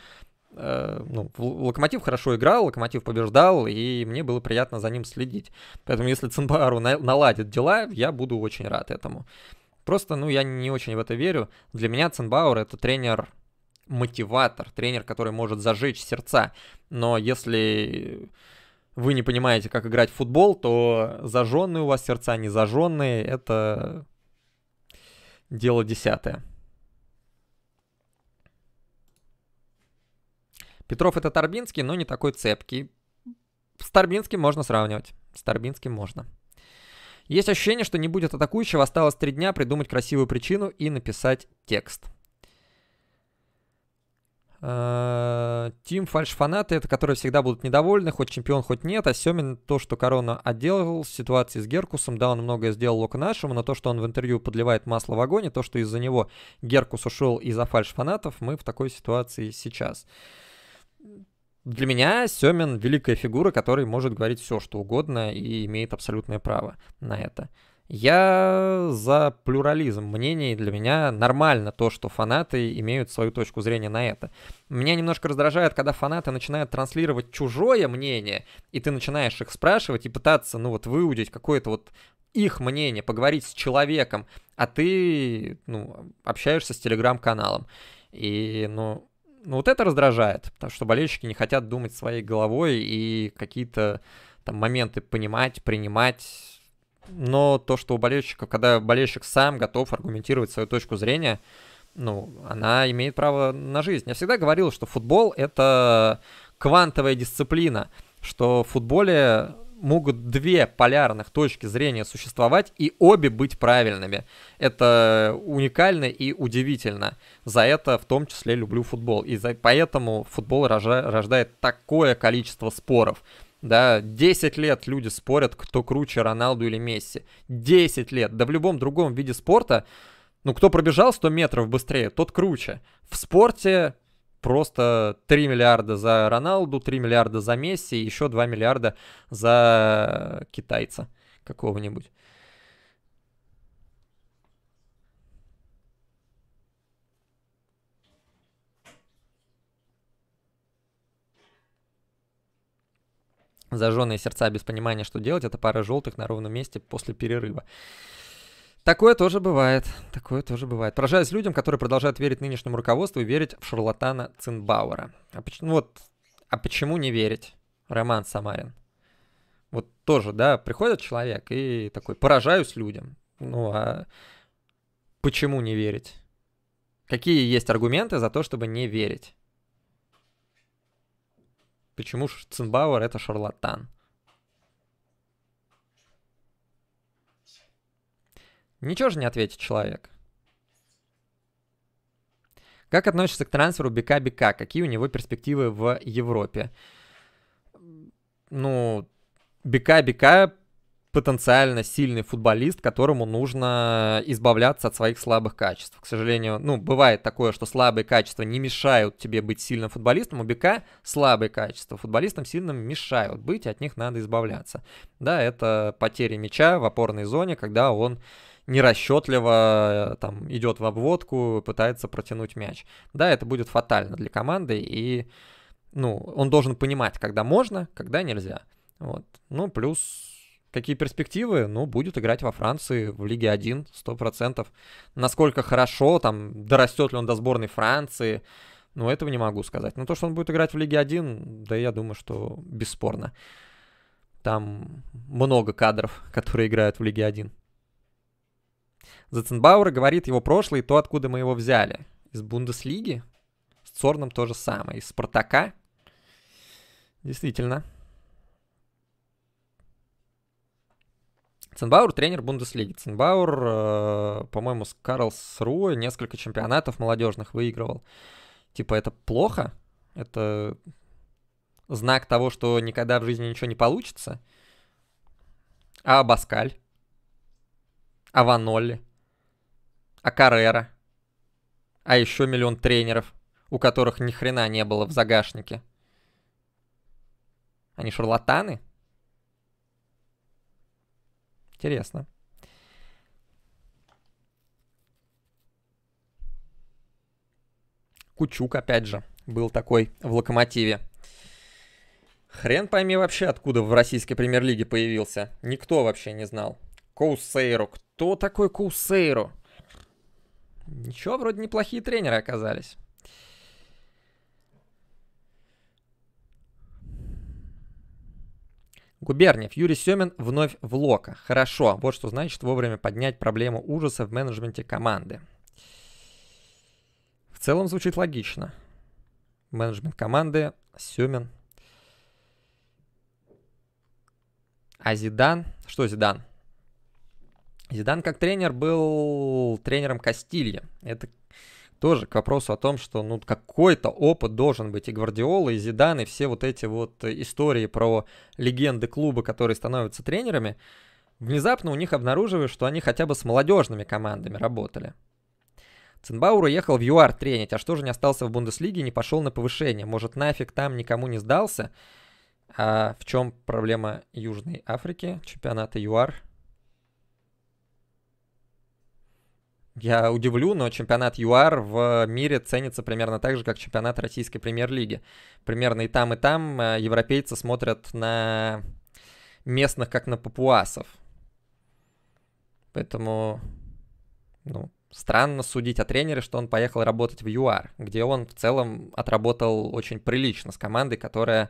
ну, Локомотив хорошо играл, Локомотив побеждал, и мне было приятно за ним следить. Поэтому если Цинбару на, наладит дела, я буду очень рад этому. Просто, ну, я не очень в это верю. Для меня Цинбауэр это тренер мотиватор, тренер, который может зажечь сердца. Но если вы не понимаете, как играть в футбол, то зажженные у вас сердца, не зажженные, это дело десятое. Петров это Торбинский, но не такой цепкий. С Торбинским можно сравнивать. С Торбинским можно. Есть ощущение, что не будет атакующего. Осталось три дня придумать красивую причину и написать текст. Э, Тим фальш-фанаты, это которые всегда будут недовольны, хоть чемпион, хоть нет. А Семин то, что Корона отделал ситуации с Геркусом, да, он многое сделал Лока нашему, но то, что он в интервью подливает масло в огонь, и то, что из-за него Геркус ушел из-за фальш-фанатов, мы в такой ситуации сейчас. Для меня Семин великая фигура, который может говорить все, что угодно и имеет абсолютное право на это. Я за плюрализм мнений. Для меня нормально то, что фанаты имеют свою точку зрения на это. Меня немножко раздражает, когда фанаты начинают транслировать чужое мнение, и ты начинаешь их спрашивать и пытаться, ну вот, выудить какое-то вот их мнение, поговорить с человеком, а ты, ну, общаешься с телеграм-каналом. И, ну, ну вот это раздражает, потому что болельщики не хотят думать своей головой и какие-то там моменты понимать, принимать. Но то, что у болельщиков, когда болельщик сам готов аргументировать свою точку зрения, ну, она имеет право на жизнь. Я всегда говорил, что футбол — это квантовая дисциплина, что в футболе могут две полярных точки зрения существовать и обе быть правильными. Это уникально и удивительно. За это в том числе люблю футбол. И за, поэтому футбол рожа, рождает такое количество споров. Да, 10 лет люди спорят, кто круче, Роналду или Месси. 10 лет. Да в любом другом виде спорта, ну, кто пробежал 100 метров быстрее, тот круче. В спорте просто 3 миллиарда за Роналду, 3 миллиарда за Месси, еще 2 миллиарда за китайца какого-нибудь. Зажженные сердца без понимания, что делать, это пара желтых на ровном месте после перерыва. Такое тоже бывает. Такое тоже бывает. Поражаюсь людям, которые продолжают верить нынешнему руководству и верить в шарлатана Цинбауэра. А почему, ну вот, а почему не верить? Роман Самарин. Вот тоже, да, приходит человек и такой, поражаюсь людям. Ну а почему не верить? Какие есть аргументы за то, чтобы не верить? Почему Цинбауэр это шарлатан? Ничего же не ответит человек. Как относишься к трансферу БК-БК? Какие у него перспективы в Европе? Ну, БК-БК потенциально сильный футболист, которому нужно избавляться от своих слабых качеств. К сожалению, ну, бывает такое, что слабые качества не мешают тебе быть сильным футболистом, у Бека слабые качества футболистам сильным мешают быть, от них надо избавляться. Да, это потеря мяча в опорной зоне, когда он нерасчетливо э, там идет в обводку, пытается протянуть мяч. Да, это будет фатально для команды, и ну, он должен понимать, когда можно, когда нельзя. Вот. Ну, плюс Какие перспективы? Ну, будет играть во Франции в Лиге 1, 100%. Насколько хорошо, там, дорастет ли он до сборной Франции, ну, этого не могу сказать. Но то, что он будет играть в Лиге 1, да я думаю, что бесспорно. Там много кадров, которые играют в Лиге 1. Заценбауэр говорит его прошлое и то, откуда мы его взяли. Из Бундеслиги? С Цорном то же самое. Из Спартака? Действительно. Ценбаур тренер Бундеслиги. Ценбаур, э, по-моему, с Карлсруэ несколько чемпионатов молодежных выигрывал. Типа это плохо? Это знак того, что никогда в жизни ничего не получится? А Баскаль? А Ванолли? А Каррера? А еще миллион тренеров, у которых ни хрена не было в загашнике. Они шарлатаны? Интересно. Кучук, опять же, был такой в Локомотиве. Хрен пойми вообще, откуда в российской премьер-лиге появился. Никто вообще не знал. Коусейро. Кто такой Коусейро? Ничего, вроде неплохие тренеры оказались. Губерниев. Юрий Семин вновь в Лока. Хорошо. Вот что значит вовремя поднять проблему ужаса в менеджменте команды. В целом звучит логично. Менеджмент команды, Семин. А Зидан? Что Зидан? Зидан как тренер был тренером Кастилья. Это тоже к вопросу о том, что ну какой-то опыт должен быть и Гвардиола, и Зидан, и все вот эти вот истории про легенды клуба, которые становятся тренерами, внезапно у них обнаруживаешь, что они хотя бы с молодежными командами работали. Цинбаур уехал в ЮАР тренить, а что же не остался в Бундеслиге и не пошел на повышение? Может, нафиг там никому не сдался? А в чем проблема Южной Африки, чемпионата ЮАР? Я удивлю, но чемпионат ЮАР в мире ценится примерно так же, как чемпионат российской премьер-лиги. Примерно и там, и там э, европейцы смотрят на местных, как на папуасов. Поэтому, ну, странно судить о тренере, что он поехал работать в ЮАР, где он в целом отработал очень прилично с командой, которая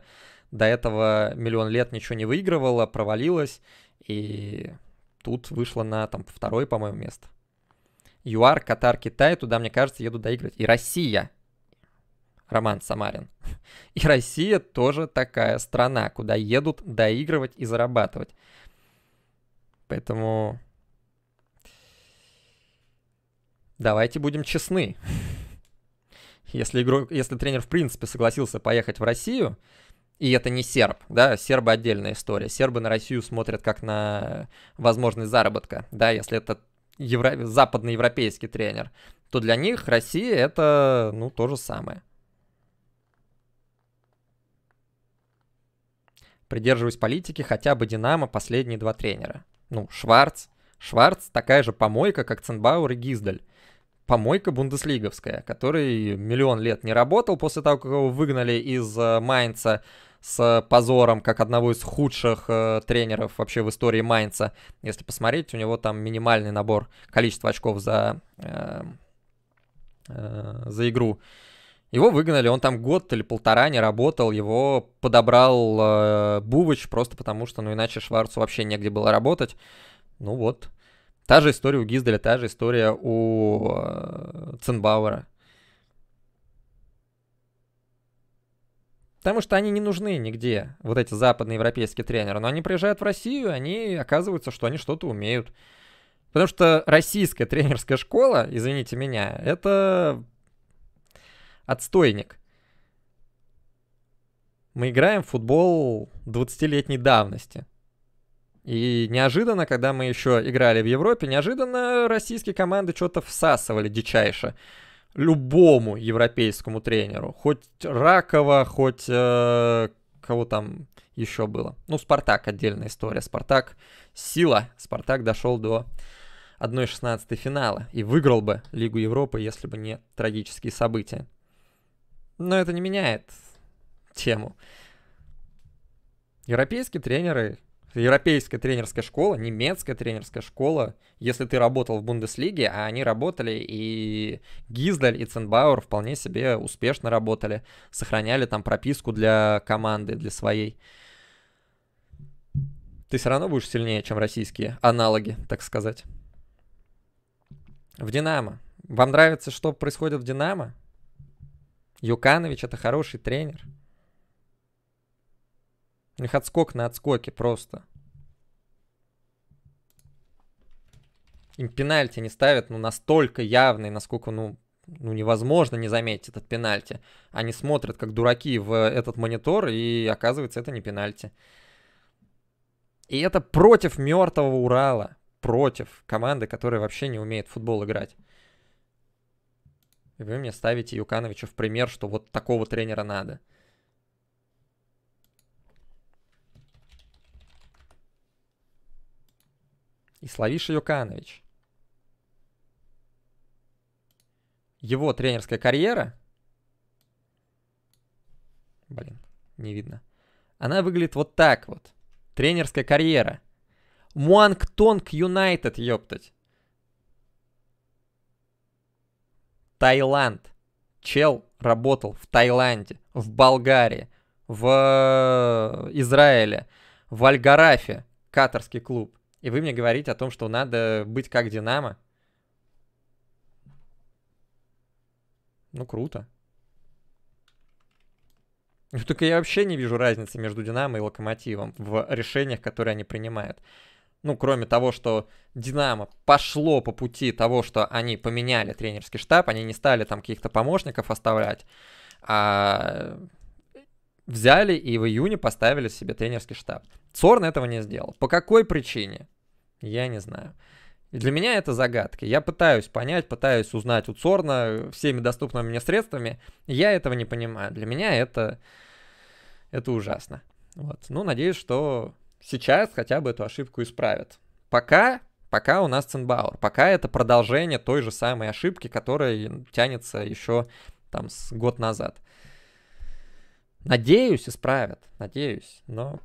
до этого миллион лет ничего не выигрывала, провалилась, и тут вышла на там второе, по-моему, место. ЮАР, Катар, Китай, туда, мне кажется, едут доигрывать. И Россия. Роман Самарин. И Россия тоже такая страна, куда едут доигрывать и зарабатывать. Поэтому давайте будем честны. Если, игрок, если тренер в принципе согласился поехать в Россию, и это не серб, да, сербы отдельная история. Сербы на Россию смотрят как на возможность заработка, да, если это евро... западноевропейский тренер, то для них Россия это, ну, то же самое. Придерживаюсь политики хотя бы Динамо последние два тренера. Ну, Шварц. Шварц такая же помойка, как Ценбауэр и Гиздаль. Помойка бундеслиговская, который миллион лет не работал после того, как его выгнали из э, Майнца с позором, как одного из худших э, тренеров вообще в истории Майнца. Если посмотреть, у него там минимальный набор количества очков за, э, э, за игру. Его выгнали, он там год или полтора не работал, его подобрал э, Бувыч просто потому, что, ну, иначе Шварцу вообще негде было работать. Ну вот. Та же история у Гизделя, та же история у э, Ценбауэра. Потому что они не нужны нигде, вот эти западные европейские тренеры. Но они приезжают в Россию, они оказываются, что они что-то умеют. Потому что российская тренерская школа, извините меня, это отстойник. Мы играем в футбол 20-летней давности. И неожиданно, когда мы еще играли в Европе, неожиданно российские команды что-то всасывали дичайше любому европейскому тренеру. Хоть Ракова, хоть э, кого там еще было. Ну, Спартак отдельная история. Спартак сила. Спартак дошел до 1-16 финала и выиграл бы Лигу Европы, если бы не трагические события. Но это не меняет тему. Европейские тренеры европейская тренерская школа, немецкая тренерская школа, если ты работал в Бундеслиге, а они работали, и Гиздаль, и Ценбауэр вполне себе успешно работали, сохраняли там прописку для команды, для своей. Ты все равно будешь сильнее, чем российские аналоги, так сказать. в Динамо. Вам нравится, что происходит в Динамо? Юканович это хороший тренер. У них отскок на отскоке просто. Им пенальти не ставят, ну, настолько явный, насколько, ну, ну, невозможно не заметить этот пенальти. Они смотрят как дураки в этот монитор, и оказывается, это не пенальти. И это против мертвого Урала. Против команды, которая вообще не умеет в футбол играть. И вы мне ставите Юкановича в пример, что вот такого тренера надо. И Славиша Юканович. Его тренерская карьера... Блин, не видно. Она выглядит вот так вот. Тренерская карьера. Муангтонг Юнайтед, ёптать. Таиланд. Чел работал в Таиланде, в Болгарии, в э, Израиле, в Альгарафе, катарский клуб. И вы мне говорите о том, что надо быть как Динамо. Ну, круто. Только я вообще не вижу разницы между Динамо и Локомотивом в решениях, которые они принимают. Ну, кроме того, что Динамо пошло по пути того, что они поменяли тренерский штаб, они не стали там каких-то помощников оставлять, а взяли и в июне поставили себе тренерский штаб. Цорн этого не сделал. По какой причине? Я не знаю. Для меня это загадка. Я пытаюсь понять, пытаюсь узнать у Цорна всеми доступными мне средствами. Я этого не понимаю. Для меня это, это ужасно. Вот. Ну, надеюсь, что сейчас хотя бы эту ошибку исправят. Пока, пока у нас Цинбауэр. Пока это продолжение той же самой ошибки, которая тянется еще там с год назад. Надеюсь, исправят. Надеюсь. Но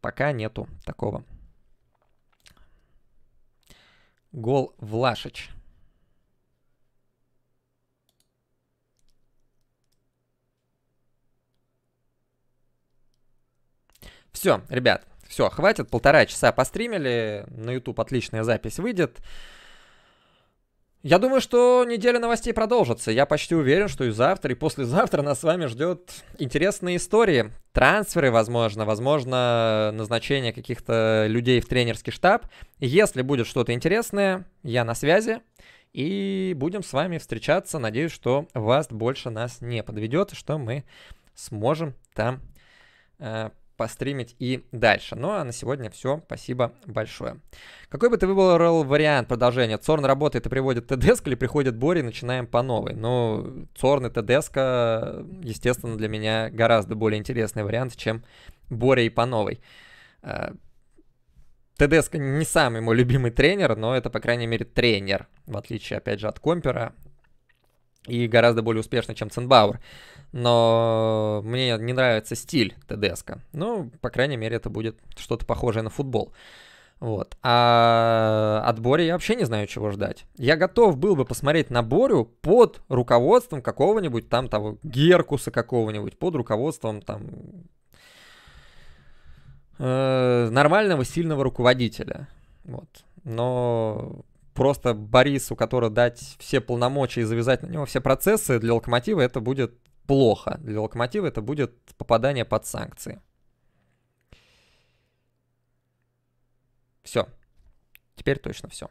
пока нету такого. Гол Влашич. Все, ребят, все, хватит, полтора часа постримили, на YouTube отличная запись выйдет. Я думаю, что неделя новостей продолжится. Я почти уверен, что и завтра, и послезавтра нас с вами ждет интересные истории. Трансферы, возможно, возможно, назначение каких-то людей в тренерский штаб. Если будет что-то интересное, я на связи. И будем с вами встречаться. Надеюсь, что вас больше нас не подведет, что мы сможем там э, постримить и дальше. Ну а на сегодня все. Спасибо большое. Какой бы ты выбрал вариант продолжения? Цорн работает и приводит ТДСК или приходит Бори и начинаем по новой? Ну, Цорн и ТДСК, естественно, для меня гораздо более интересный вариант, чем Бори и по новой. Э, ТДСК не самый мой любимый тренер, но это, по крайней мере, тренер, в отличие, опять же, от Компера. И гораздо более успешный, чем Ценбауэр но мне не нравится стиль ТДСК. Ну, по крайней мере, это будет что-то похожее на футбол. Вот. А от Бори я вообще не знаю, чего ждать. Я готов был бы посмотреть на Борю под руководством какого-нибудь там того Геркуса какого-нибудь, под руководством там э, нормального, сильного руководителя. Вот. Но просто Борису, который дать все полномочия и завязать на него все процессы для Локомотива, это будет плохо. Для Локомотива это будет попадание под санкции. Все. Теперь точно все.